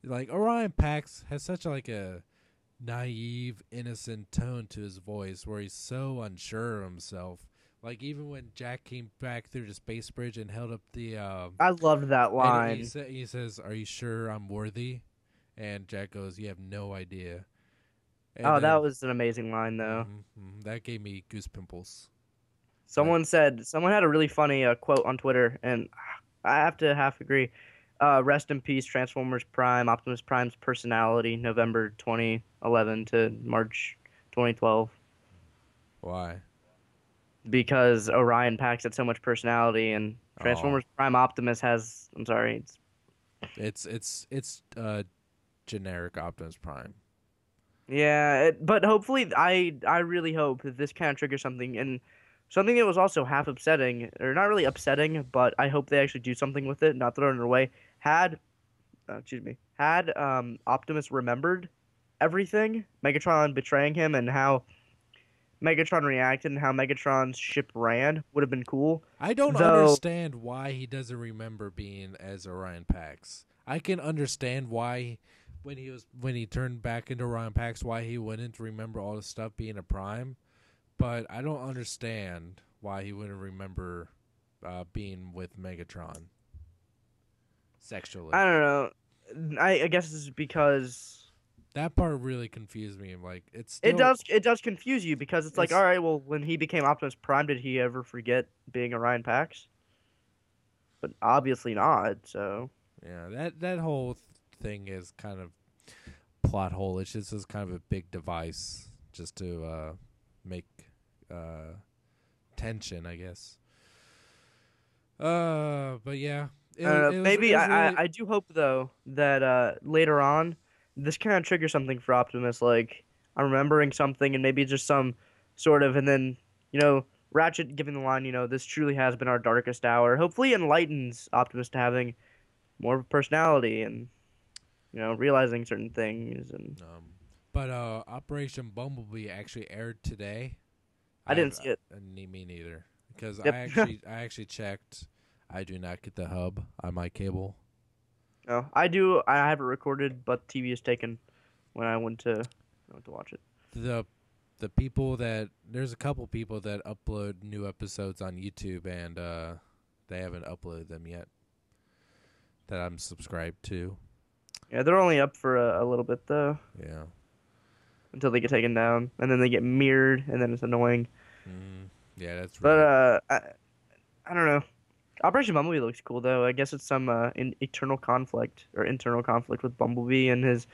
S1: Like Orion Pax has such like a naive, innocent tone to his voice, where he's so unsure of himself. Like even when Jack came back through the space bridge and held up the uh,
S2: I loved that line.
S1: He, sa- he says, "Are you sure I'm worthy?" And Jack goes, "You have no idea." And
S2: oh,
S1: then-
S2: that was an amazing line though.
S1: Mhm, mhm, that gave me goose pimples.
S2: Someone said someone had a really funny uh, quote on Twitter, and I have to half agree. Uh, rest in peace, Transformers Prime, Optimus Prime's personality, November 2011 to March 2012,
S1: Why?
S2: because Orion Pax had so much personality, and. Transformers Prime Optimus has. I'm sorry, it's
S1: It's it's it's uh generic Optimus Prime.
S2: Yeah, it, but hopefully, I I really hope that this kind of triggers something, and something that was also half upsetting, or not really upsetting, but I hope they actually do something with it, not throw it away. Had, uh, excuse me, had um, Optimus remembered everything, Megatron betraying him, and how Megatron reacted, and how Megatron's ship ran would have been cool.
S1: I don't
S2: Though-
S1: understand why he doesn't remember being as Orion Pax. I can understand why when he was when he turned back into Orion Pax why he wouldn't remember all the stuff being a prime, but I don't understand why he wouldn't remember uh, being with Megatron sexually.
S2: I don't know. I, I guess it's because
S1: that part really confused me. Like it's
S2: It does. It does confuse you because it's like, all right, well, when he became Optimus Prime, did he ever forget being Orion Pax? But obviously not. So
S1: Yeah, that that whole thing is kind of plot hole. It's just is kind of a big device just to uh, make uh, tension, I guess. Uh, but yeah, it,
S2: uh,
S1: it was-
S2: maybe I,
S1: really-
S2: I I do hope though that uh, later on, this kind of triggers something for Optimus. Like I'm remembering something, and maybe just some sort of, and then you know. Ratchet giving the line, you know, this truly has been our darkest hour. Hopefully, enlightens Optimus to having more of a personality and, you know, realizing certain things. And
S1: um, but uh, Operation Bumblebee actually aired today.
S2: I didn't
S1: have-
S2: see it.
S1: uh, me neither, because
S2: Yep.
S1: I actually I actually checked. I do not get the hub on my cable.
S2: No, I do. I have it recorded, but TV is taken when I went to I went to watch it.
S1: the the people that there's a couple people that upload new episodes on YouTube and uh they haven't uploaded them yet that I'm subscribed to.
S2: Yeah, they're only up for a, a little bit though,
S1: Yeah.
S2: until they get taken down, and then they get mirrored, and then it's annoying.
S1: Mm, yeah, that's
S2: right.
S1: But
S2: uh, I, I don't know. Operation Bumblebee looks cool though. I guess it's some uh, in, eternal conflict or internal conflict with Bumblebee and his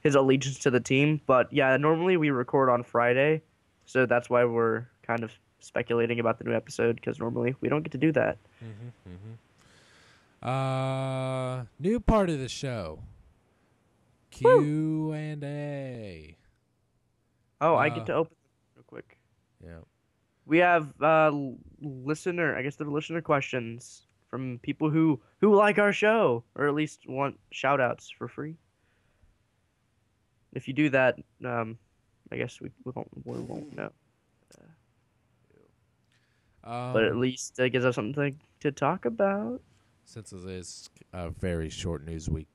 S2: his allegiance to the team. But yeah, normally we record on Friday, so that's why we're kind of speculating about the new episode because normally we don't get to do that.
S1: hmm hmm Uh new part of the show. Q and A.
S2: Oh, I
S1: Uh,
S2: get to open real quick.
S1: Yeah.
S2: We have uh, listener, I guess they're listener questions from people who who like our show or at least want shout outs for free. If you do that, um, I guess we, we won't we won't know.
S1: Um,
S2: But at least it gives us something to talk about.
S1: since it is a very short news week.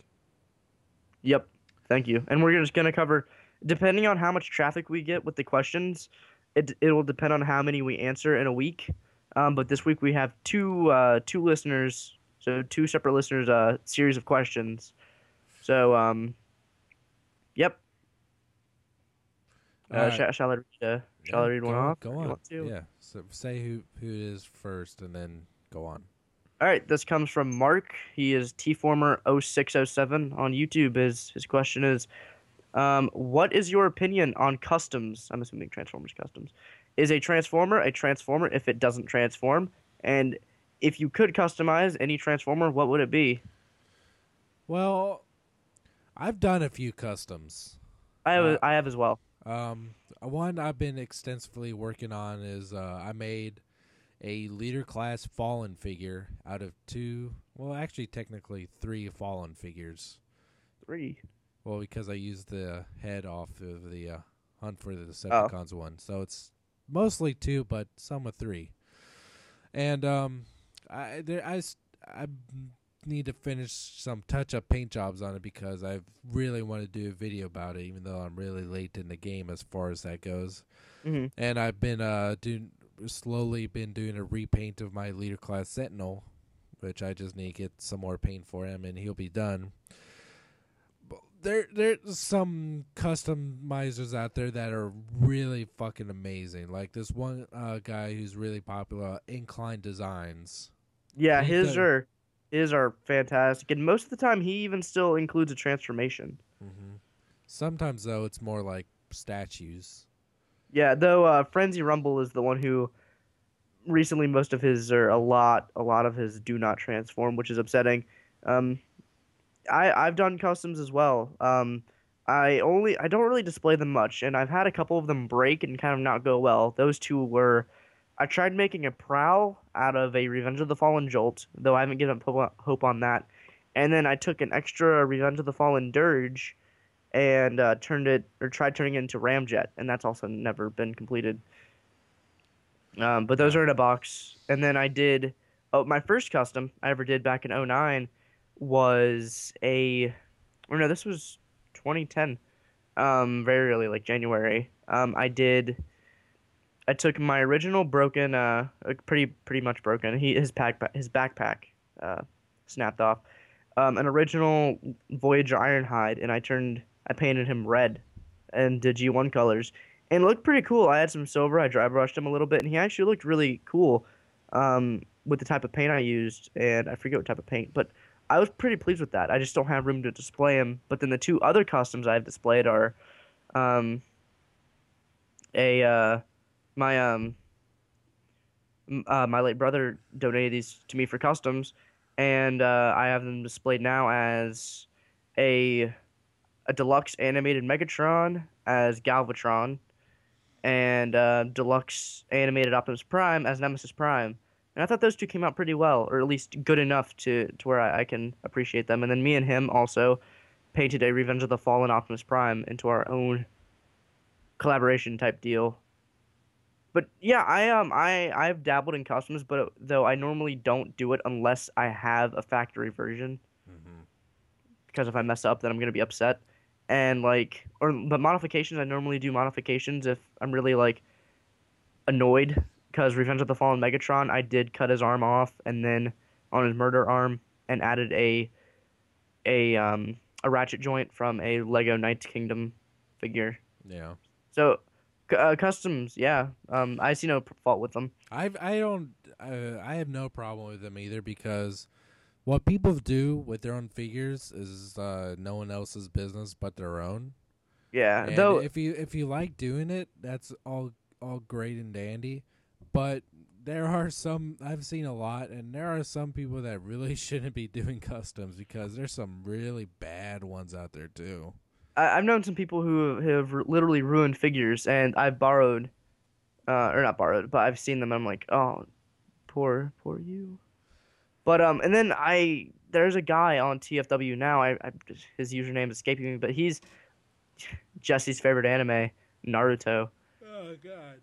S2: Yep. Thank you. And we're just gonna cover, depending on how much traffic we get with the questions, it it will depend on how many we answer in a week. Um, but this week we have two uh, two listeners, so two separate listeners, uh, series of questions. So, um, yep. Uh,
S1: Alright.
S2: shall, shall I read, uh, shall I read one
S1: go,
S2: off?
S1: Go on. Yeah. So say who who it is first, and then go on.
S2: All right, this comes from Mark. He is tformer0607 on YouTube. His his question is, um, what is your opinion on customs? I'm assuming Transformers customs. Is a transformer a transformer if it doesn't transform? And if you could customize any transformer, what would it be?
S1: Well, I've done a few customs.
S2: I have
S1: Uh,
S2: I have as well.
S1: Um, one I've been extensively working on is uh, I made a leader class fallen figure out of two. Well, actually, technically three fallen figures.
S2: Three.
S1: Well, because I used the head off of the uh, Hunt for the Decepticons one, so it's mostly two, but some of three. And um, I there I s- I need to finish some touch up paint jobs on it because I really want to do a video about it, even though I'm really late in the game as far as that goes.
S2: hmm
S1: And I've been uh doing slowly been doing a repaint of my leader class Sentinel, which I just need to get some more paint for him, and he'll be done. But there, there's some customizers out there that are really fucking amazing. Like this one uh, guy who's really popular, Incline Designs.
S2: Yeah,
S1: He
S2: his are his are fantastic, and most of the time he even still includes a transformation.
S1: Mm-hmm. Sometimes though, it's more like statues.
S2: Yeah, though uh, Frenzy Rumble is the one who recently most of his or a lot a lot of his do not transform, which is upsetting. Um, I I've done customs as well. Um, I only I don't really display them much, and I've had a couple of them break and kind of not go well. Those two were. I tried making a prowl out of a Revenge of the Fallen Jolt, though I haven't given up hope- on that. And then I took an extra Revenge of the Fallen Dirge and uh, turned it or tried turning it into Ramjet, and that's also never been completed. Um, but those are in a box. And then I did. Oh, my first custom I ever did back in 09 was a. Or no, this was 2010. Um, very early, like January. Um, I did. I took my original broken, uh, pretty pretty much broken. He his pack his backpack, uh, snapped off. Um, an original Voyager Ironhide, and I turned I painted him red, and did G1 colors, and looked pretty cool. I had some silver. I dry brushed him a little bit, and he actually looked really cool, um, with the type of paint I used, and I forget what type of paint, but I was pretty pleased with that. I just don't have room to display him. But then the two other costumes I've displayed are, um, a uh, my um, uh, my late brother donated these to me for customs, and uh, I have them displayed now as a a deluxe animated Megatron as Galvatron, and uh, deluxe animated Optimus Prime as Nemesis Prime. And I thought those two came out pretty well, or at least good enough to, to where I, I can appreciate them. And then me and him also painted a Revenge of the Fallen Optimus Prime into our own collaboration type deal. But yeah, I um I I've dabbled in customs, but though I normally don't do it unless I have a factory version
S1: Mm-hmm.
S2: because if I mess up, then I'm gonna be upset. And like, or but modifications, I normally do modifications if I'm really like annoyed because Revenge of the Fallen Megatron, I did cut his arm off and then on his murder arm and added a a um a ratchet joint from a Lego Knights Kingdom figure.
S1: Yeah.
S2: So uh, customs, yeah, um, I see no fault with them.
S1: I I don't uh, I have no problem with them either because what people do with their own figures is uh, no one else's business but their own.
S2: Yeah,
S1: And
S2: though
S1: if you if you like doing it, that's all all great and dandy. But there are some I've seen a lot, and there are some people that really shouldn't be doing customs because there's some really bad ones out there too.
S2: I, I've known some people who have literally ruined figures, and I've borrowed, uh, or not borrowed, but I've seen them. And I'm like, oh, poor, poor you. But um, and then I there's a guy on TFW now. I, I his username is escaping me, but he's Jesse's favorite anime, Naruto.
S1: Oh God.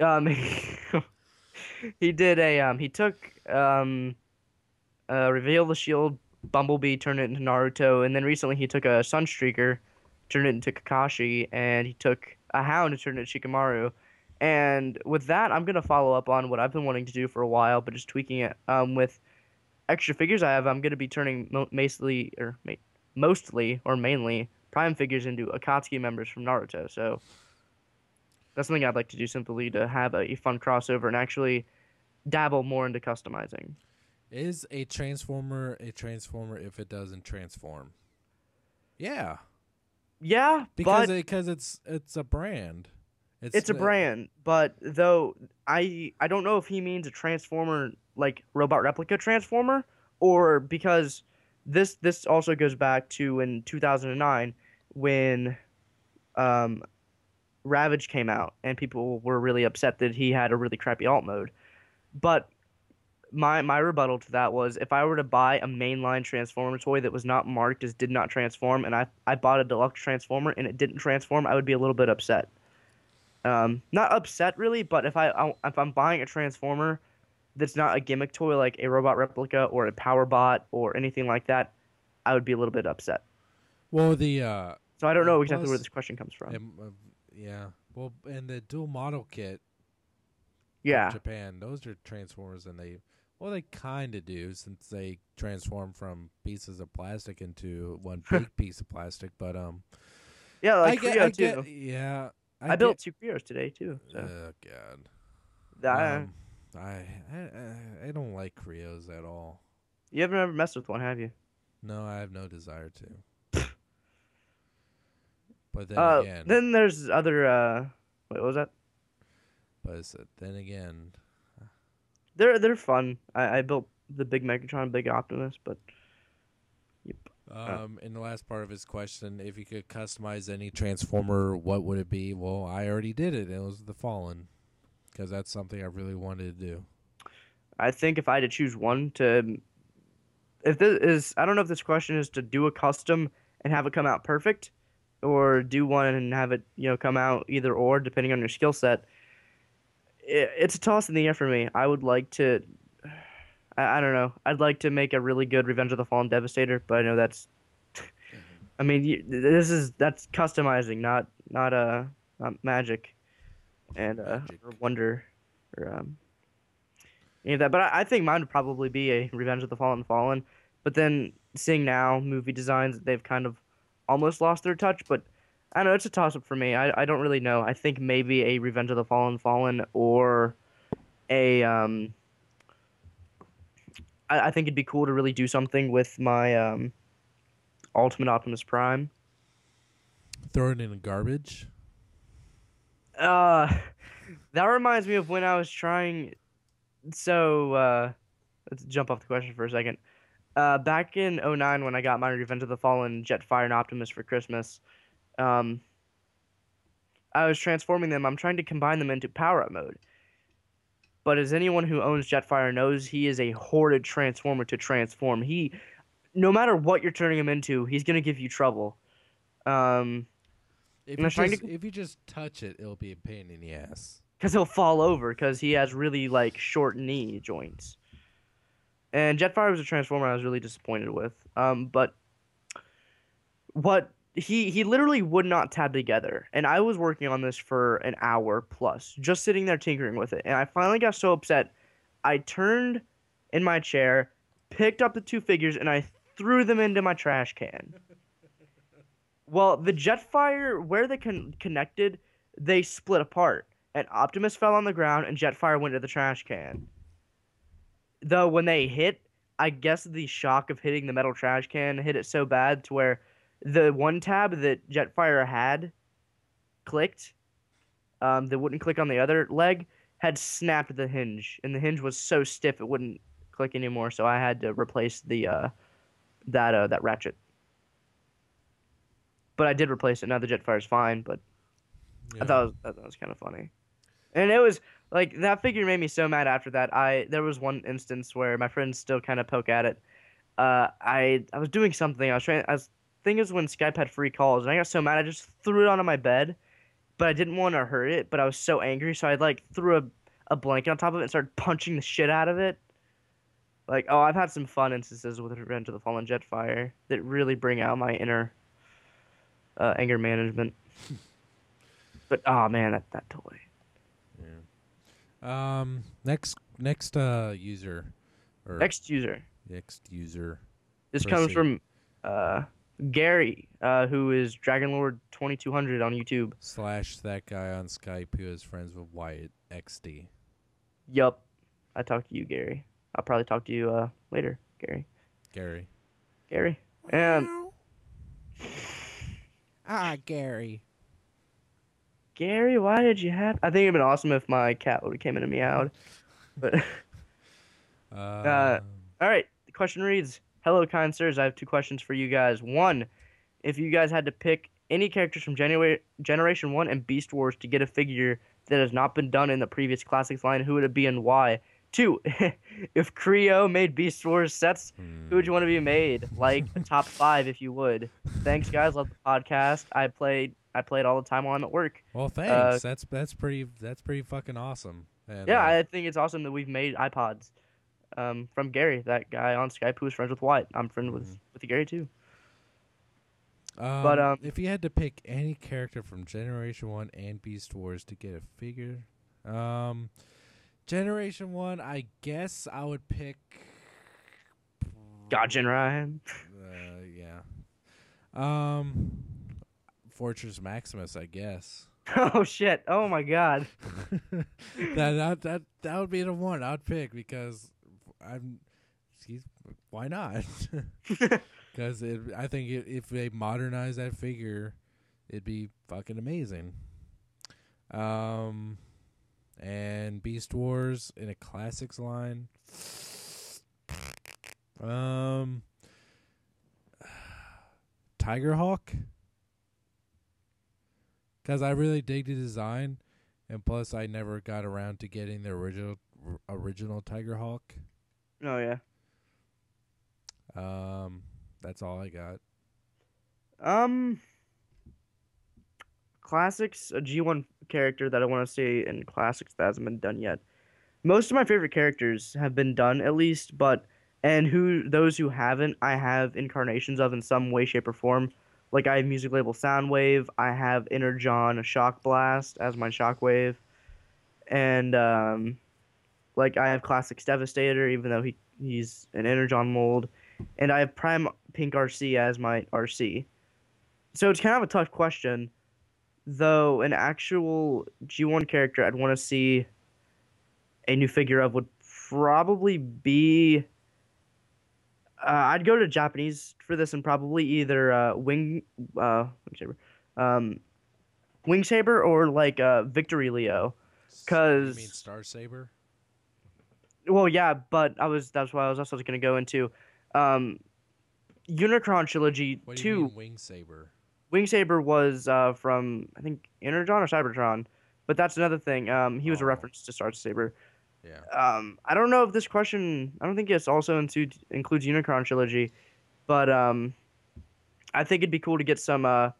S2: Um, he did a um, he took um, uh, reveal the shield, Bumblebee, turned it into Naruto, and then recently he took a Sunstreaker, turned it into Kakashi, and he took a Hound and turned it into Shikamaru, And with that, I'm gonna follow up on what I've been wanting to do for a while, but just tweaking it. Um, with extra figures I have, I'm gonna be turning mo- mostly or ma- mostly or mainly Prime figures into Akatsuki members from Naruto. So that's something I'd like to do simply to have a fun crossover and actually dabble more into customizing.
S1: Is a transformer a transformer if it doesn't transform? Yeah,
S2: Yeah,
S1: because
S2: but
S1: because it's it's a brand.
S2: it's a
S1: uh,
S2: brand. But though I I don't know if he means a transformer like robot replica transformer or because this this also goes back to in 2009 when um Ravage came out and people were really upset that he had a really crappy alt mode. But my my rebuttal to that was if I were to buy a mainline transformer toy that was not marked as did not transform and I I bought a deluxe transformer and it didn't transform, I would be a little bit upset. Um, not upset really, but if I I- if I'm buying a transformer that's not a gimmick toy like a robot replica or a power bot or anything like that, I would be a little bit upset.
S1: Well, the uh,
S2: So I don't know exactly where this question comes from.
S1: um, uh, yeah. Well, and the dual model kit
S2: yeah.
S1: Japan, those are transformers, and they well, they kind of do since they transform from pieces of plastic into one big piece of plastic. But um,
S2: Yeah, like
S1: I get, I get, yeah.
S2: I, built two Kre-Os today too. So
S1: Oh God.
S2: that,
S1: Um, I, I I don't like Kre-Os at all.
S2: you haven't ever messed with one, have you?
S1: No, I have no desire to. but then
S2: Uh,
S1: again,
S2: then there's other. Uh, wait, what was that?
S1: but it's, then again,
S2: They're they're fun. I, I built the big Megatron, big Optimus, but Yep.
S1: um, in the last part of his question, if you could customize any transformer, what would it be? Well, I already did it. It was the Fallen, because that's something I really wanted to do.
S2: I think if I had to choose one to, if this is, I don't know if this question is to do a custom and have it come out perfect, or do one and have it you know come out either or depending on your skill set. It, it's a toss in the air for me. I would like to. I, I don't know. I'd like to make a really good Revenge of the Fallen Devastator, but I know that's. I mean, you, this is that's customizing, not not uh not magic, and uh or wonder, or um. Any of that, but I, I think mine would probably be a Revenge of the Fallen Fallen. But then seeing now movie designs, they've kind of almost lost their touch. But I don't know, it's a toss up for me. I, I don't really know. I think maybe a Revenge of the Fallen Fallen or a um. I, I think it'd be cool to really do something with my um. Ultimate Optimus Prime.
S1: Throw it in the garbage.
S2: Uh, that reminds me of when I was trying. So, uh, let's jump off the question for a second. Uh, back in 09 when I got my Revenge of the Fallen Jetfire and Optimus for Christmas, um, I was transforming them. I'm trying to combine them into power up mode. But as anyone who owns Jetfire knows, he is a horrid transformer to transform. He, no matter what you're turning him into, he's gonna give you trouble. Um,
S1: If you,
S2: trying to-
S1: just, if you just touch it, it'll be a pain in the ass.
S2: because he'll fall over because he has really like short knee joints. And Jetfire was a transformer I was really disappointed with. Um, but what he he literally would not tab together, and I was working on this for an hour plus, just sitting there tinkering with it, and I finally got so upset, I turned in my chair, picked up the two figures, and I threw them into my trash can. Well, the Jetfire, where they con- connected, they split apart and Optimus fell on the ground and Jetfire went to the trash can. Though when they hit, I guess the shock of hitting the metal trash can hit it so bad to where the one tab that Jetfire had clicked, um, that wouldn't click on the other leg, had snapped the hinge, and the hinge was so stiff it wouldn't click anymore. So I had to replace the uh, that uh, that ratchet. But I did replace it. Now the Jetfire is fine, but I thought it was, I thought it was kind of funny, and it was like that figure made me so mad after that. I there was one instance where my friends still kind of poke at it. Uh, I I was doing something. I was trying. I was I think it was when Skype had free calls, and I got so mad I just threw it onto my bed, but I didn't want to hurt it. But I was so angry, so I like threw a a blanket on top of it and started punching the shit out of it. Like oh, I've had some fun instances with Revenge of the Fallen Jetfire that really bring out my inner uh, anger management. But oh man, that that toy.
S1: Um, next next uh user, or
S2: Next user.
S1: next user.
S2: This comes from uh, Gary, uh, who is Dragonlord 2200 on YouTube.
S1: slash that guy on Skype who is friends with Wyatt XD.
S2: Yup. I talked to you, Gary. I'll probably talk to you uh, later, Gary.
S1: Gary.
S2: Gary. And
S1: ah, Gary.
S2: Gary, why did you have? I think it'd been awesome if my cat would have came in and meowed. But
S1: Uh,
S2: all right, the question reads: Hello, kind sirs. I have two questions for you guys. One, if you guys had to pick any characters from Genera- Generation One and Beast Wars to get a figure that has not been done in the previous classics line, who would it be and why? Two, if Kre-O made Beast Wars sets, who would you want to be made? Like top five, if you would. Thanks, guys. Love the podcast. I played. I played all the time while I'm at work.
S1: well, thanks. that's that's pretty. That's pretty fucking awesome. And,
S2: Yeah,
S1: uh,
S2: I think it's awesome that we've made iPods. Um, from Gary, that guy on Skype who was friends with Wyatt. I'm friends with with Gary too.
S1: um,
S2: but, um,
S1: if you had to pick any character from Generation One and Beast Wars to get a figure, um, Generation One, I guess I would pick.
S2: Gajin Ryan.
S1: Uh, yeah. Um, Fortress Maximus, I guess.
S2: Oh shit! Oh my god.
S1: that, that that that would be the one I'd pick because I'm. He's, why not? Because I think i if they modernize that figure, it'd be fucking amazing. Um, and Beast Wars in a classics line. Um, Tiger Hawk. Because I really dig the design, and plus I never got around to getting the original original Tiger Hawk.
S2: Oh yeah.
S1: Um, that's all I got.
S2: Um. Classics, a G1 character that I want to see in classics that hasn't been done yet. Most of my favorite characters have been done at least, but and who those who haven't, I have incarnations of in some way, shape, or form. Like I have music label Soundwave, I have Energon Shockblast as my Shockwave, and um, like I have Classics Devastator, even though he he's an Energon mold, and I have Prime Pink Arcee as my Arcee. So it's kind of a tough question, though. An actual G1 character I'd want to see a new figure of would probably be. Uh, I'd go to Japanese for this and probably either uh, Wing uh, Wing Saber, um, Wing Saber or like uh, Victory Leo. 'Cause-
S1: you mean Star Saber?
S2: Well, yeah, but I was that's why I was also going to go into um, Unicron trilogy
S1: What
S2: two.
S1: mean Wing Saber?
S2: Wing Saber was uh, from I think Energon or Cybertron, but that's another thing. Um, he was a
S1: Oh.
S2: reference to Star Saber.
S1: Yeah.
S2: Um, I don't know if this question. I don't think it's also into includes Unicron trilogy, but um, I think it'd be cool to get some uh,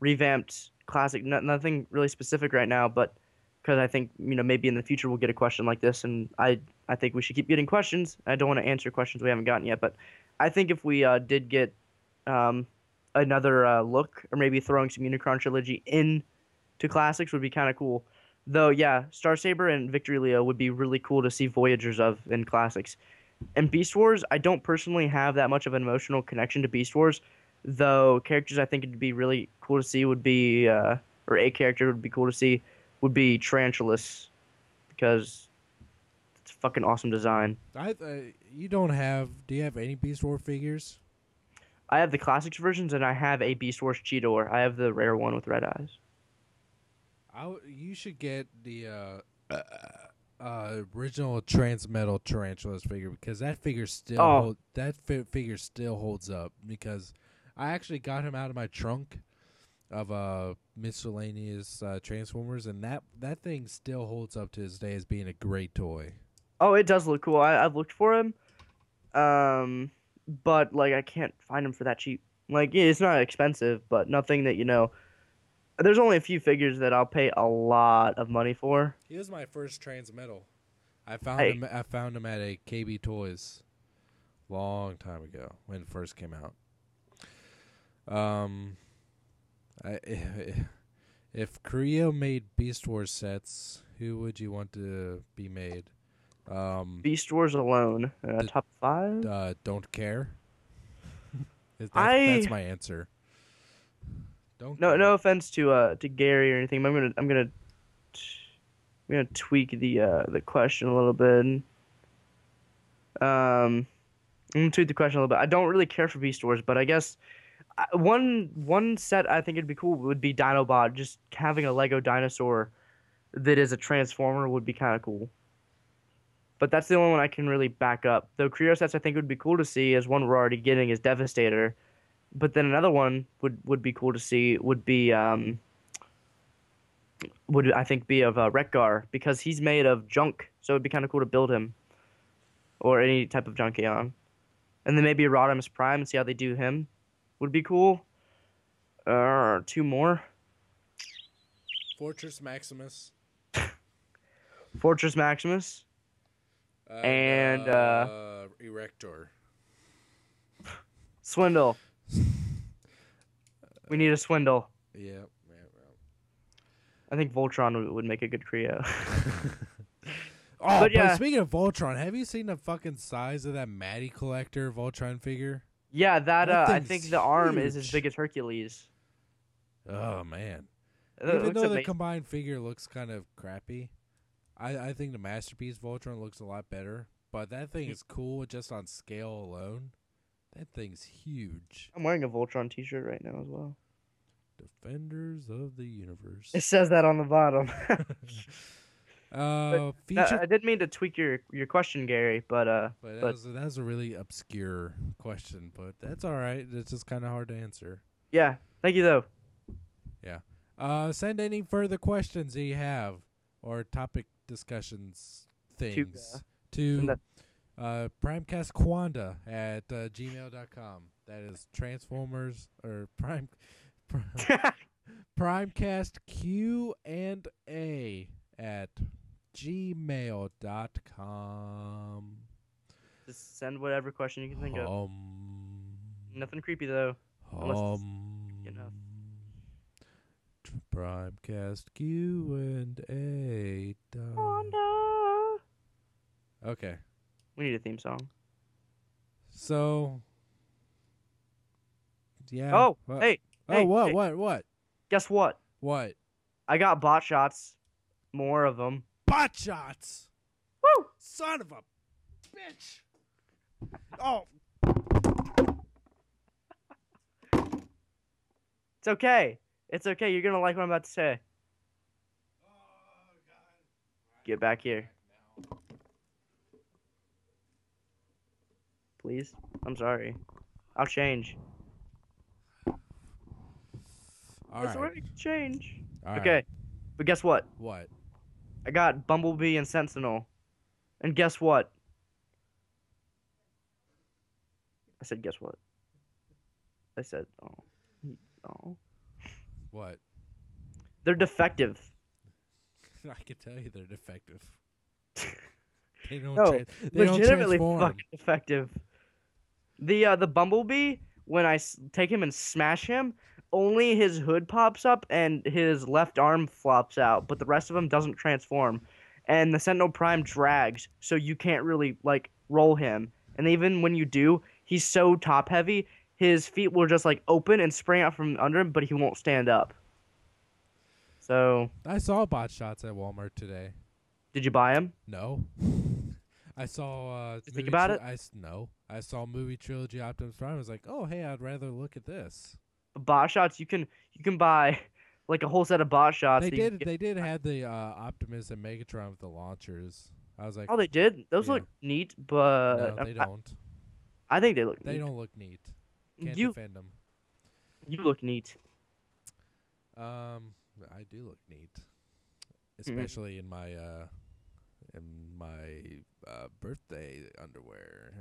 S2: revamped classic. No, nothing really specific right now, but because I think you know maybe in the future we'll get a question like this, and I I think we should keep getting questions. I don't want to answer questions we haven't gotten yet, but I think if we uh, did get um, another uh, look, or maybe throwing some Unicron trilogy in to classics would be kind of cool. Though, yeah, Star Saber and Victory Leo would be really cool to see Voyagers of in classics. And Beast Wars, I don't personally have that much of an emotional connection to Beast Wars, though characters I think it'd be really cool to see would be, uh, or a character would be cool to see, would be Tarantulas, because it's fucking awesome design.
S1: I uh, you don't have? Do you have any Beast War figures?
S2: I have the classics versions, and I have a Beast Wars Cheetor. I have the rare one with red eyes.
S1: I w- you should get the uh, uh, original Transmetal Tarantulas figure because that figure still
S2: Oh.
S1: hold, that fi- figure still holds up because I actually got him out of my trunk of uh miscellaneous uh, Transformers and that that thing still holds up to this day as being a great toy.
S2: Oh, it does look cool. I, I've looked for him, um, but like I can't find them for that cheap. Like yeah, it's not expensive, but nothing that you know. There's only a few figures that I'll pay a lot of money for.
S1: He was my first Transmetal. I found
S2: Hey.
S1: him. I found him at a KB Toys, long time ago when it first came out. Um, I, If Kre-O made Beast Wars sets, who would you want to be made? Um,
S2: Beast Wars alone, uh,
S1: The-
S2: top five.
S1: uh, don't care. That's,
S2: I-
S1: that's my answer. Don't
S2: No,
S1: care.
S2: no offense to uh to Gary or anything. But I'm gonna I'm gonna I'm gonna tweak the uh the question a little bit. Um, I'm gonna tweak the question a little bit. I don't really care for Beast Wars, but I guess uh, one one set I think it'd be cool would be Dinobot. Just having a Lego dinosaur that is a transformer would be kind of cool. But that's the only one I can really back up. Though Kre-O sets I think would be cool to see as one we're already getting is Devastator. But then another one would, would be cool to see would be um would I think be of uh, Wreck-Gar because he's made of junk, so it'd be kind of cool to build him or any type of Junkion. And then maybe Rodimus Prime and see how they do him would be cool. Uh, two more.
S1: Fortress Maximus.
S2: Fortress Maximus. And, uh,
S1: Erector.
S2: Swindle. We need a swindle.
S1: Yeah. yeah,
S2: I think Voltron would, make a good Kre-O.
S1: Oh,
S2: But
S1: but,
S2: yeah.
S1: speaking of Voltron, have you seen the fucking size of that Matty collector Voltron figure?
S2: yeah, that,
S1: That
S2: uh, I think the arm is as big as Hercules.
S1: Oh man. Even though the combined figure looks kind of crappy, I I think the masterpiece Voltron looks a lot better. But that thing is cool just on scale alone. That thing's huge.
S2: I'm wearing a Voltron T-shirt right now as well.
S1: Defenders of the universe.
S2: It says that on the bottom.
S1: uh,
S2: No,
S1: feature.
S2: I didn't mean to tweak your your question, Gary, but uh,
S1: but that
S2: but-
S1: was that was a really obscure question, but that's all right. It's just kind of hard to answer.
S2: yeah. Thank you though. Yeah.
S1: Uh, send any further questions that you have or topic discussions things to, uh, primecastqanda at uh, gmail.com. That is Transformers or Prime, prime Primecast Q and A at gmail.com.
S2: Just send whatever question you can think of.
S1: Um,
S2: Nothing creepy though. unless it's
S1: um,
S2: enough.
S1: Primecast Q and A.
S2: Wanda.
S1: Okay.
S2: We need a theme song.
S1: So. Yeah.
S2: Oh,
S1: what-
S2: hey,
S1: Oh,
S2: hey,
S1: what?
S2: hey.
S1: What? What?
S2: guess what?
S1: What?
S2: I got bot shots. More of them.
S1: Bot shots.
S2: Woo!
S1: Son of a bitch. Oh.
S2: It's okay. It's okay. You're gonna like what I'm about to say. Get back here, please. I'm sorry. I'll change.
S1: All
S2: It's
S1: right.
S2: change.
S1: All right.
S2: okay, but guess what?
S1: What?
S2: I got Bumblebee and Sentinel, and guess what? I said, guess what? I said, oh, oh,
S1: What?
S2: they're defective.
S1: I can tell you they're defective. They don't.
S2: No,
S1: tra- they don't
S2: legitimately fucking effective. The uh, the bumblebee when I s- take him and smash him, only his hood pops up and his left arm flops out, but the rest of him doesn't transform. And the Sentinel Prime drags, so you can't really like roll him. And even when you do, he's so top heavy, his feet will just like open and spring out from under him, but he won't stand up. So,
S1: I saw bot shots at Walmart today.
S2: did you buy them?
S1: No. I saw. Uh,
S2: think about
S1: tri-
S2: it?
S1: I no. I saw movie trilogy Optimus Prime. I was like, oh hey, I'd rather look at this.
S2: Bot shots, you can you can buy like a whole set of bot shots.
S1: They
S2: that you can
S1: did.
S2: get-
S1: They did have the uh, Optimus and Megatron with the launchers. I was like,
S2: Oh, they did. Those
S1: Yeah.
S2: look neat, but
S1: no, they
S2: I,
S1: don't.
S2: I think they look.
S1: They
S2: neat.
S1: don't look neat. Can't
S2: You
S1: defend them.
S2: you look neat.
S1: Um, I do look neat,
S2: Mm-hmm.
S1: especially in my uh, in my uh, birthday underwear.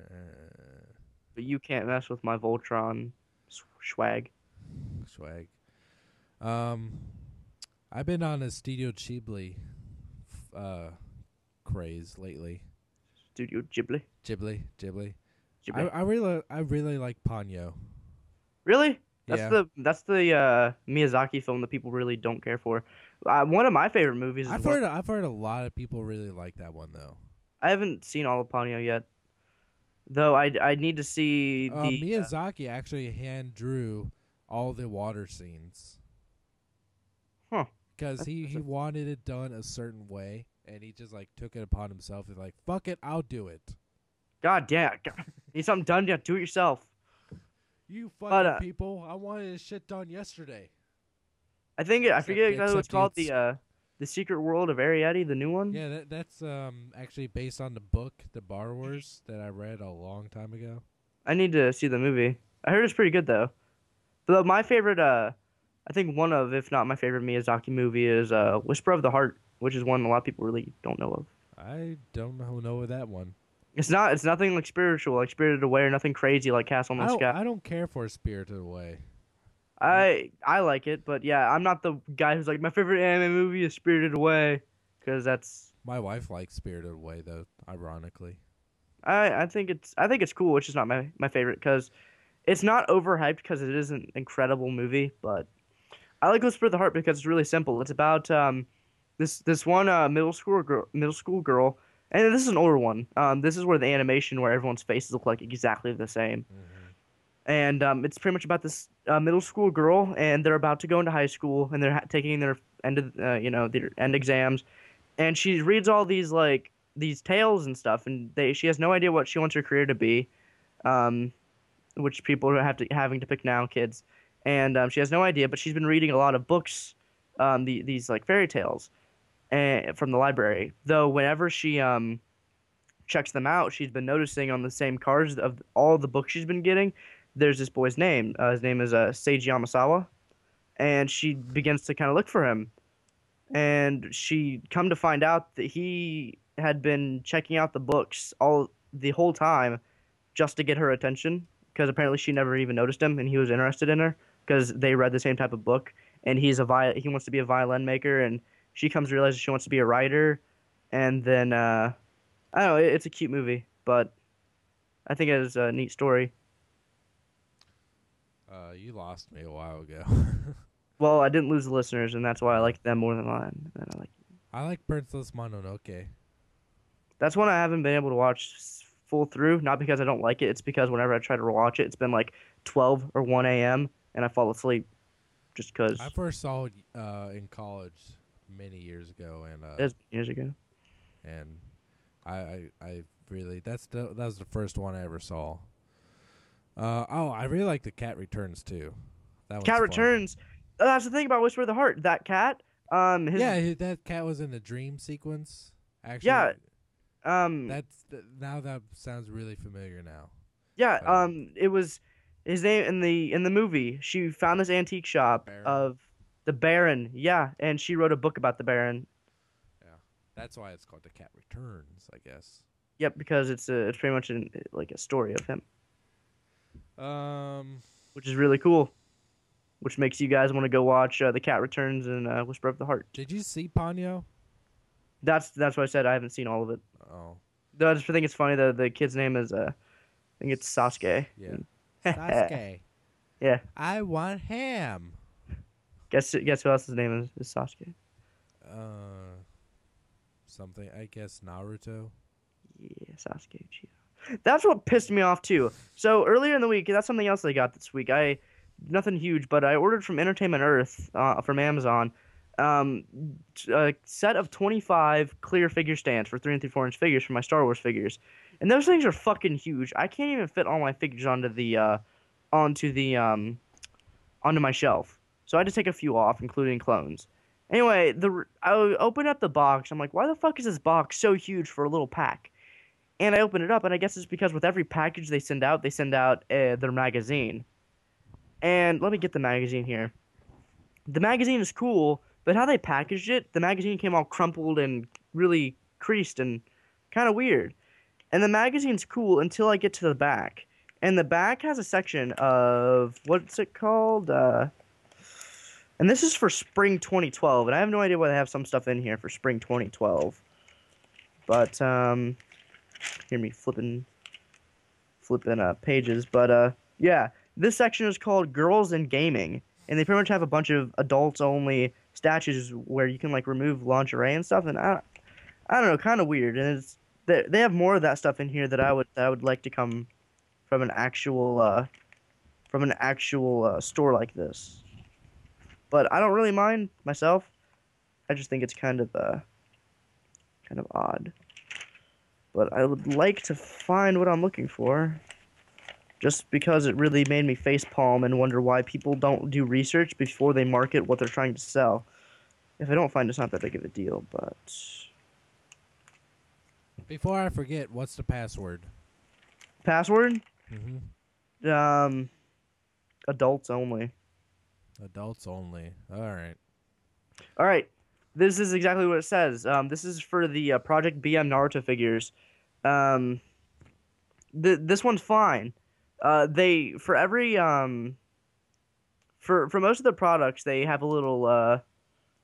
S2: But you can't mess with my Voltron swag.
S1: swag. Um, I've been on a Studio Ghibli f- uh craze lately.
S2: Studio Ghibli.
S1: Ghibli, Ghibli. I, I really, I really like Ponyo.
S2: really? That's
S1: yeah.
S2: the that's the uh, Miyazaki film that people really don't care for. Uh, one of my favorite movies.
S1: I've
S2: one-
S1: heard I've heard a lot of people really like that one though.
S2: I haven't seen all of Ponyo yet, though. I I need to see
S1: Uh,
S2: the.
S1: Miyazaki actually hand drew all the water scenes.
S2: Huh.
S1: Because he, he wanted it done a certain way, and he just like took it upon himself. He's like, "Fuck it, I'll do it."
S2: God damn! God, need something done? Yeah, do it yourself.
S1: You fucking
S2: But, uh,
S1: people! I wanted this shit done yesterday.
S2: I think it, I forget exactly what it's called. The uh, the Secret World of Arrietty, the new one.
S1: Yeah, that, that's um actually based on the book, The Borrowers, that I read a long time ago.
S2: I need to see the movie. I heard it's pretty good though. But my favorite, uh, I think one of, if not my favorite Miyazaki movie is uh, Whisper of the Heart, which is one a lot of people really don't know of.
S1: I don't know know that one.
S2: It's not. It's nothing like spiritual, like Spirited Away, or nothing crazy like Castle in the
S1: don't,
S2: Sky.
S1: I don't care for Spirited Away.
S2: I I like it, but yeah, I'm not the guy who's like my favorite anime movie is Spirited Away, because that's
S1: My wife likes Spirited Away though, ironically.
S2: I I think it's I think it's cool. It's just not my my favorite because it's not overhyped because it is an incredible movie, but I like Whisper of the Heart because it's really simple. It's about um this this one uh middle school girl middle school girl, and this is an older one. Um, this is where the animation where everyone's faces look like exactly the same. and um, it's pretty much about this uh, middle school girl, and they're about to go into high school, and they're ha- taking their end of uh, you know their end exams, and she reads all these like these tales and stuff, and they she has no idea what she wants her career to be, um, which people are have to having to pick now, kids, and um, she has no idea, but she's been reading a lot of books, um, the, these like fairy tales, and from the library. Though whenever she um checks them out, she's been noticing on the same cards of all the books she's been getting there's this boy's name. Uh, his name is uh, Seiji Yamasawa, and she begins to kind of look for him, and she come to find out that he had been checking out the books all the whole time, just to get her attention. Because apparently she never even noticed him, and he was interested in her because they read the same type of book, and he's a vi- he wants to be a violin maker, and she comes to realize she wants to be a writer, and then uh, I don't know. It, it's a cute movie, but I think it is a neat story.
S1: Uh, you lost me a while ago.
S2: Well, I didn't lose the listeners, and that's why I like them more than mine. And I like
S1: I like Princess Mononoke.
S2: that's one I haven't been able to watch full through. Not because I don't like it. It's because whenever I try to watch it, it's been like 12 or 1 a.m. and I fall asleep just because
S1: I first saw it uh, in college many years ago, and uh,
S2: was years ago.
S1: and I, I I really that's the that was the first one I ever saw. Uh oh, I really like the Cat Returns too. That
S2: Cat. Returns. Oh, that's the thing about Whisper of the Heart. That cat. Um. His,
S1: Yeah, that cat was in the dream sequence. Actually,
S2: Yeah, Um.
S1: that's th- now that sounds really familiar now.
S2: yeah.
S1: um,
S2: Um. It was his name in the in the movie. She found this antique shop of the Baron. Yeah, and she wrote a book about the Baron.
S1: Yeah, that's why it's called the Cat Returns, I guess.
S2: Yep, because it's a, it's pretty much an, like a story of him.
S1: Um,
S2: which is really cool. Which makes you guys want to go watch uh, The Cat Returns and uh, Whisper of the Heart.
S1: did you see Ponyo?
S2: That's that's what I said. I haven't seen all of it.
S1: Oh,
S2: Though I just think it's funny that the kid's name is uh, I think it's Sasuke.
S1: yeah. Sasuke.
S2: Yeah.
S1: I want ham.
S2: Guess guess who else's name is, is Sasuke?
S1: Uh, something. I guess Naruto.
S2: Yeah, Sasuke Uchiha. That's what pissed me off too. So earlier in the week, that's something else I got this week. I nothing huge, but I ordered from Entertainment Earth uh, from Amazon um, a set of 25 clear figure stands for three and three four inch figures for my Star Wars figures, and those things are fucking huge. I can't even fit all my figures onto the uh, onto the um, onto my shelf, so I had to take a few off, including clones. Anyway, the I opened up the box. I'm like, why the fuck is this box so huge for a little pack? And I open it up, and I guess it's because with every package they send out, they send out uh, their magazine. And let me get the magazine here. The magazine is cool, but how they packaged it, the magazine came all crumpled and really creased and kind of weird. And the magazine's cool until I get to the back. And the back has a section of what's it called? Uh, and this is for spring 2012, and I have no idea why they have some stuff in here for spring 2012. But um, hear me flipping, flipping uh, pages. But uh, yeah, This section is called Girls in Gaming, and they pretty much have a bunch of adults only statues where you can like remove lingerie and stuff. And I, I don't know, kind of weird. And it's they, they have more of that stuff in here that I would that I would like to come from an actual uh, from an actual uh, store like this. But I don't really mind myself. I just think it's kind of uh, kind of odd. But I would like to find what I'm looking for. Just because it really made me face palm and wonder why people don't do research before they market what they're trying to sell. If I don't find it, it's not that big of a deal, but
S1: Before I forget, what's the password?
S2: password
S1: Mm-hmm.
S2: um adults only.
S1: Adults only. All right.
S2: All right. This is exactly what it says. Um, this is for the uh, Project BM Naruto figures. Um, th- this one's fine. Uh, they for every um, for for most of the products they have a little uh,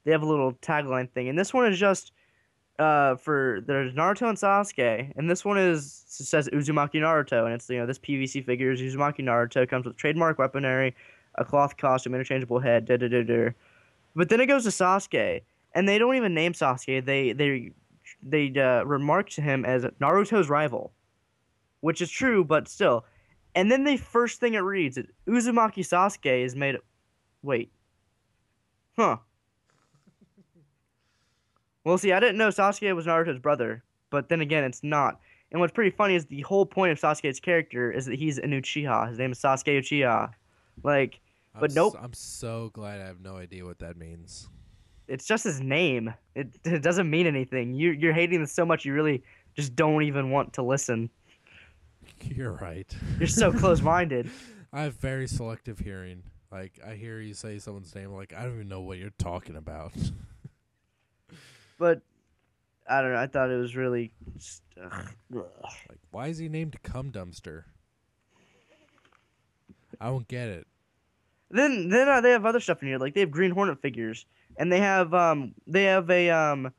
S2: they have a little tagline thing, and this one is just uh, for there's Naruto and Sasuke, and this one is says Uzumaki Naruto, and it's you know this PVC figure is Uzumaki Naruto comes with trademark weaponry, a cloth costume, interchangeable head, da da da da. But then it goes to Sasuke, and they don't even name Sasuke. They they they uh, remark to him as Naruto's rival, which is true, but still. And then the first thing it reads, Uzumaki Sasuke is made. Wait. Huh. Well, see, I didn't know Sasuke was Naruto's brother, but then again, it's not. And what's pretty funny is the whole point of Sasuke's character is that he's an Uchiha. His name is Sasuke Uchiha. Like, But
S1: s-
S2: nope.
S1: I'm so glad I have no idea what that means.
S2: it's just his name. It, it doesn't mean anything. You you're hating this so much you really just don't even want to listen.
S1: You're right.
S2: You're so close-minded.
S1: I have very selective hearing. Like I hear you say someone's name, like I don't even know what you're talking about.
S2: But I don't know. I thought it was really. Just,
S1: like, why is he named Cum Dumpster? I don't get it.
S2: Then then uh, they have other stuff in here. Like they have Green Hornet figures, and they have um they have a um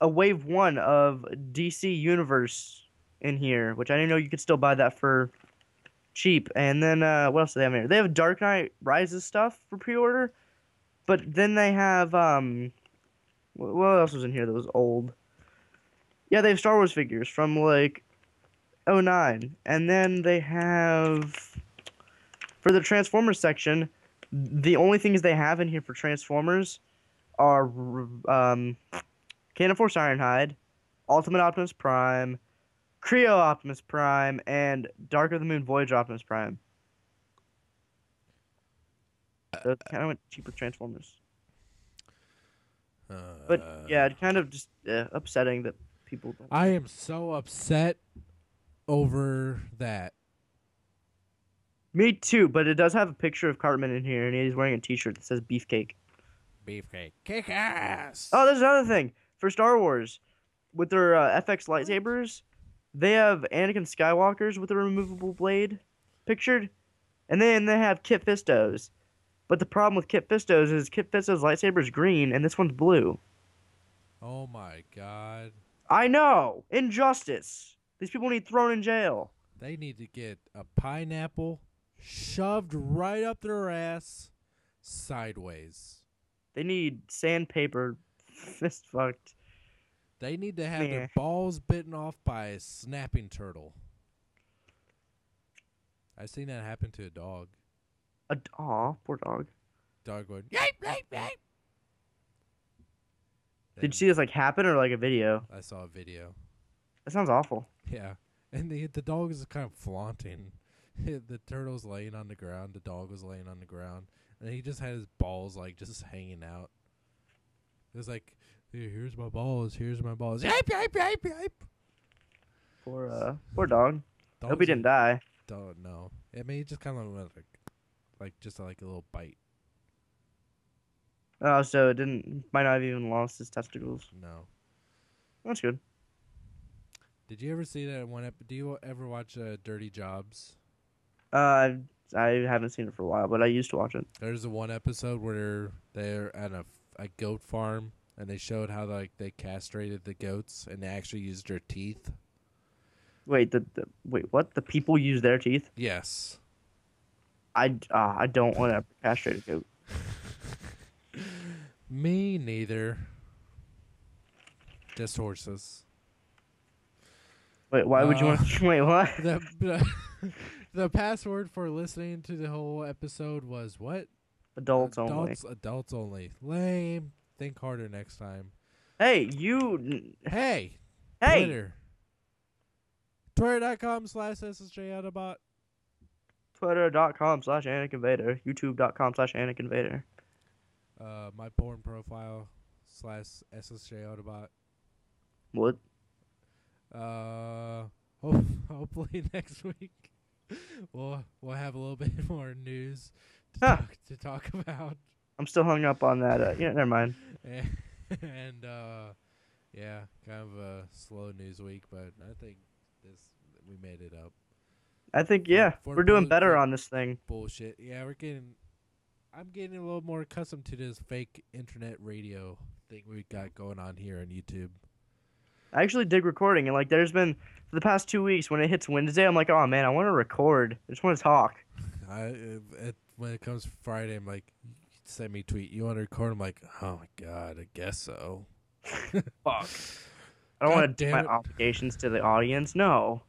S2: a Wave One of DC Universe in here, which I didn't know you could still buy that for cheap. And then uh, what else do they have in here? They have Dark Knight Rises stuff for pre-order, but then they have um what else was in here that was old? Yeah, they have Star Wars figures from like 09. and then they have for the Transformers section the only things they have in here for Transformers are um, Cannon Force Ironhide, Ultimate Optimus Prime, Kre-O Optimus Prime, and Dark of the Moon Voyage Optimus Prime. So kind of went cheap with Transformers.
S1: Uh,
S2: But yeah, it kind of just uh, upsetting that people don't.
S1: I am so upset over that.
S2: Me too, but it does have a picture of Cartman in here, and he's wearing a T-shirt that says Beefcake.
S1: Beefcake, kick ass.
S2: Oh, there's another thing for Star Wars with their uh, FX lightsabers. They have Anakin Skywalker's with a removable blade pictured, and then they have Kit Fisto's. But the problem with Kit Fisto's is Kit Fisto's lightsaber is green, and this one's blue.
S1: oh my god.
S2: I know, injustice. These people need thrown in jail.
S1: They need to get a pineapple shoved right up their ass sideways.
S2: They need sandpaper, fist fucked.
S1: They need to have their balls bitten off by a snapping turtle. I've seen that happen to a dog.
S2: A aw, poor dog.
S1: Dog going, yipe, yipe.
S2: Did you see this like happen or like a video?
S1: I saw a video.
S2: That sounds awful.
S1: Yeah. And the the dog is kind of flaunting. the turtle's laying on the ground, the dog was laying on the ground, and he just had his balls like just hanging out. It was like, "Here- here's my balls, here's my balls. Yipe, yipe, yipe, yipe.
S2: Poor uh, poor dog. Hope he didn't die.
S1: Don't know. I mean, he just kind of went like, like just like a little bite.
S2: Oh, so it didn't. Might not have even lost his testicles.
S1: No.
S2: That's good.
S1: Did you ever see that one? Ep- do you ever watch uh, Dirty Jobs?
S2: Uh, I haven't seen it for a while, but I used to watch it.
S1: There's the one episode where they're at a, a goat farm and they showed how like they castrated the goats and they actually used their teeth.
S2: Wait, the, the wait, what? The people use their teeth?
S1: Yes.
S2: I uh, I don't want to castrate a goat.
S1: Me neither. Just horses.
S2: Wait, why would you
S1: Uh,
S2: want? to Wait, what?
S1: the, password for listening to the whole episode was what?
S2: Adults only.
S1: Adults, adults only. Lame. Think harder next time.
S2: Hey, you.
S1: Hey,
S2: Hey,
S1: Twitter. Twitter.com slash SSJ Autobot.
S2: Twitter.com slash Anakin Vader. YouTube.com slash Anakin Vader.
S1: Uh, my porn profile slash SSJ Autobot.
S2: What?
S1: Uh, hope, hopefully next week we'll we'll have a little bit more news to, talk, to talk about,
S2: I'm still hung up on that. Uh, yeah, never mind.
S1: and, uh, yeah, kind of a slow news week, but I think this we made it up.
S2: I think yeah, we're doing better on this thing.
S1: Bullshit. Yeah, we're getting. I'm getting a little more accustomed to this fake internet radio thing we got going on here on YouTube.
S2: I actually dig recording, and like, there's been for the past two weeks when it hits Wednesday, I'm like, oh man, I want to record. I just want to talk.
S1: I it, when it comes Friday, I'm like, send me a tweet. You want to record? I'm like, oh my god, I guess so.
S2: Fuck. I don't want to do
S1: damn
S2: my
S1: it.
S2: obligations to the audience. No.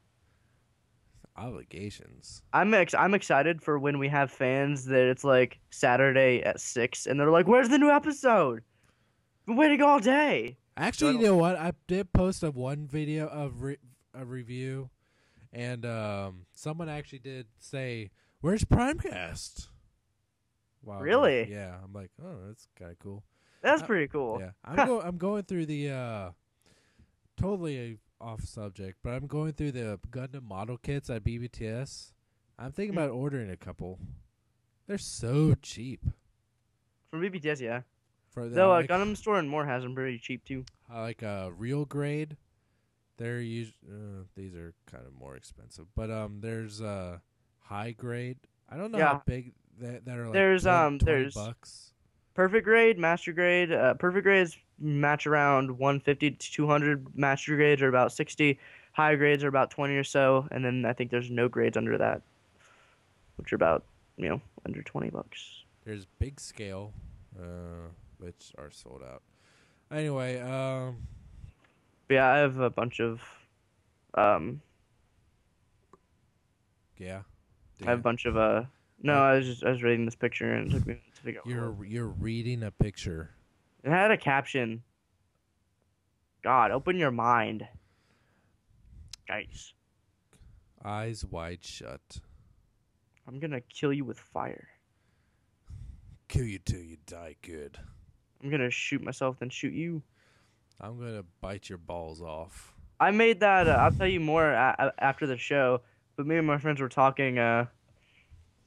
S1: Obligations.
S2: I'm ex- I'm excited for when we have fans that it's like Saturday at six and they're like, "Where's the new episode? Been waiting all day."
S1: Actually, you know what? I did post a one video of re- a review, and um, someone actually did say, "Where's Primecast?" Wow.
S2: Really?
S1: Yeah. I'm like, oh, that's kind of cool.
S2: That's
S1: Uh,
S2: pretty cool.
S1: Yeah, I'm go- I'm going through the uh, totally off subject, but I'm going through the Gundam model kits at BBTS. I'm thinking
S2: Hmm.
S1: about ordering a couple. They're so cheap
S2: From BBTS, yeah.
S1: For the
S2: Though uh,
S1: like,
S2: Store and more has them pretty cheap too.
S1: uh, like a real grade. They're us- uh, these are kind of more expensive, but um, there's uh high grade. I don't know
S2: Yeah.
S1: how big that that are like.
S2: There's,
S1: 20
S2: um, there's-
S1: bucks.
S2: Perfect grade, master grade. Uh, perfect grades match around 150 to 200. Master grades are about 60. High grades are about 20 or so, and then I think there's no grades under that, which are about you know under 20 bucks.
S1: There's big scale, uh, which are sold out. Anyway, um,
S2: yeah, I have a bunch of, um,
S1: yeah.
S2: I have a bunch of uh. No, I was just I was reading this picture and it took me to figure out.
S1: You're you're reading a picture.
S2: It had a caption. God, open your mind, guys.
S1: Eyes wide shut.
S2: I'm gonna kill you with fire.
S1: Kill you till you die good.
S2: I'm gonna shoot myself, then shoot you.
S1: I'm gonna bite your balls off.
S2: I made that. Uh, I'll tell you more a- after the show. But me and my friends were talking uh,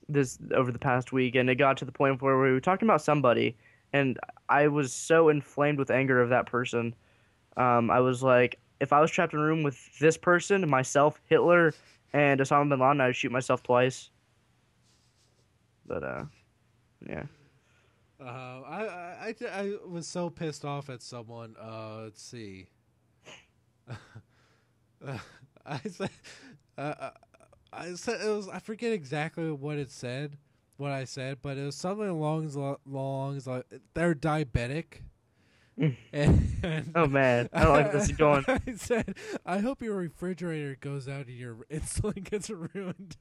S2: this over the past week, and it got to the point where we were talking about somebody, and I was so inflamed with anger of that person. Um, I was like, if I was trapped in a room with this person, myself, Hitler, and Osama bin Laden, I'd shoot myself twice. But uh, yeah.
S1: Uh, I, I, I, was so pissed off at someone. Uh, let's see. uh, I said, uh, uh, I said it was. I forget exactly what it said, what I said, but it was something along the lines like they're diabetic. And,
S2: Oh man, I don't like this going.
S1: I said, I hope your refrigerator goes out and your insulin gets ruined.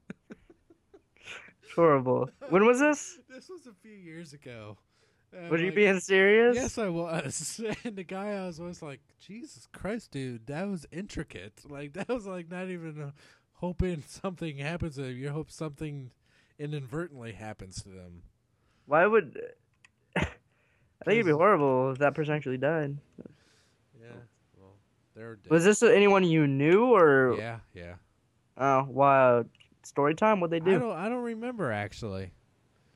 S2: Horrible. When was this?
S1: this was a few years ago. And
S2: Was you being serious?
S1: Yes, I was. And the guy I was was like, Jesus Christ, dude, that was intricate. Like that was like not even uh hoping something happens to them. You hope something inadvertently happens to them.
S2: Why would? I think it'd be horrible if that person actually died.
S1: Yeah. Well, they're dead.
S2: Was this anyone you knew or?
S1: Yeah, yeah.
S2: Oh wow! Story time. What they
S1: I
S2: do?
S1: don't. I don't remember actually.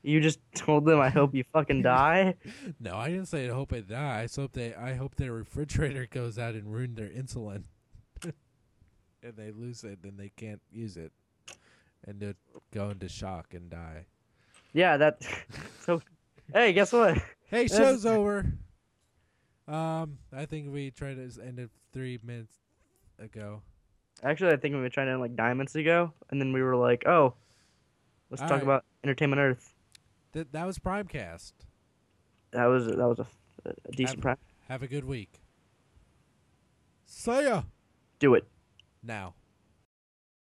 S2: You just told them, "I hope you fucking die."
S1: No, I didn't say I hope it die. I hope they. I hope their refrigerator goes out and ruin their insulin, and they lose it, and they can't use it, and they go into shock and die.
S2: yeah, that. So, hey, guess what?
S1: Hey, show's over. Um, I think we tried to end it three minutes ago.
S2: Actually, I think we were trying to end like nine minutes ago, and then we were like, "Oh, Let's
S1: All
S2: talk
S1: right.
S2: about Entertainment Earth.
S1: Th- that was Primecast.
S2: That was that was a, a decent
S1: Have-
S2: prime.
S1: Have a good week. See ya
S2: Do it.
S1: now.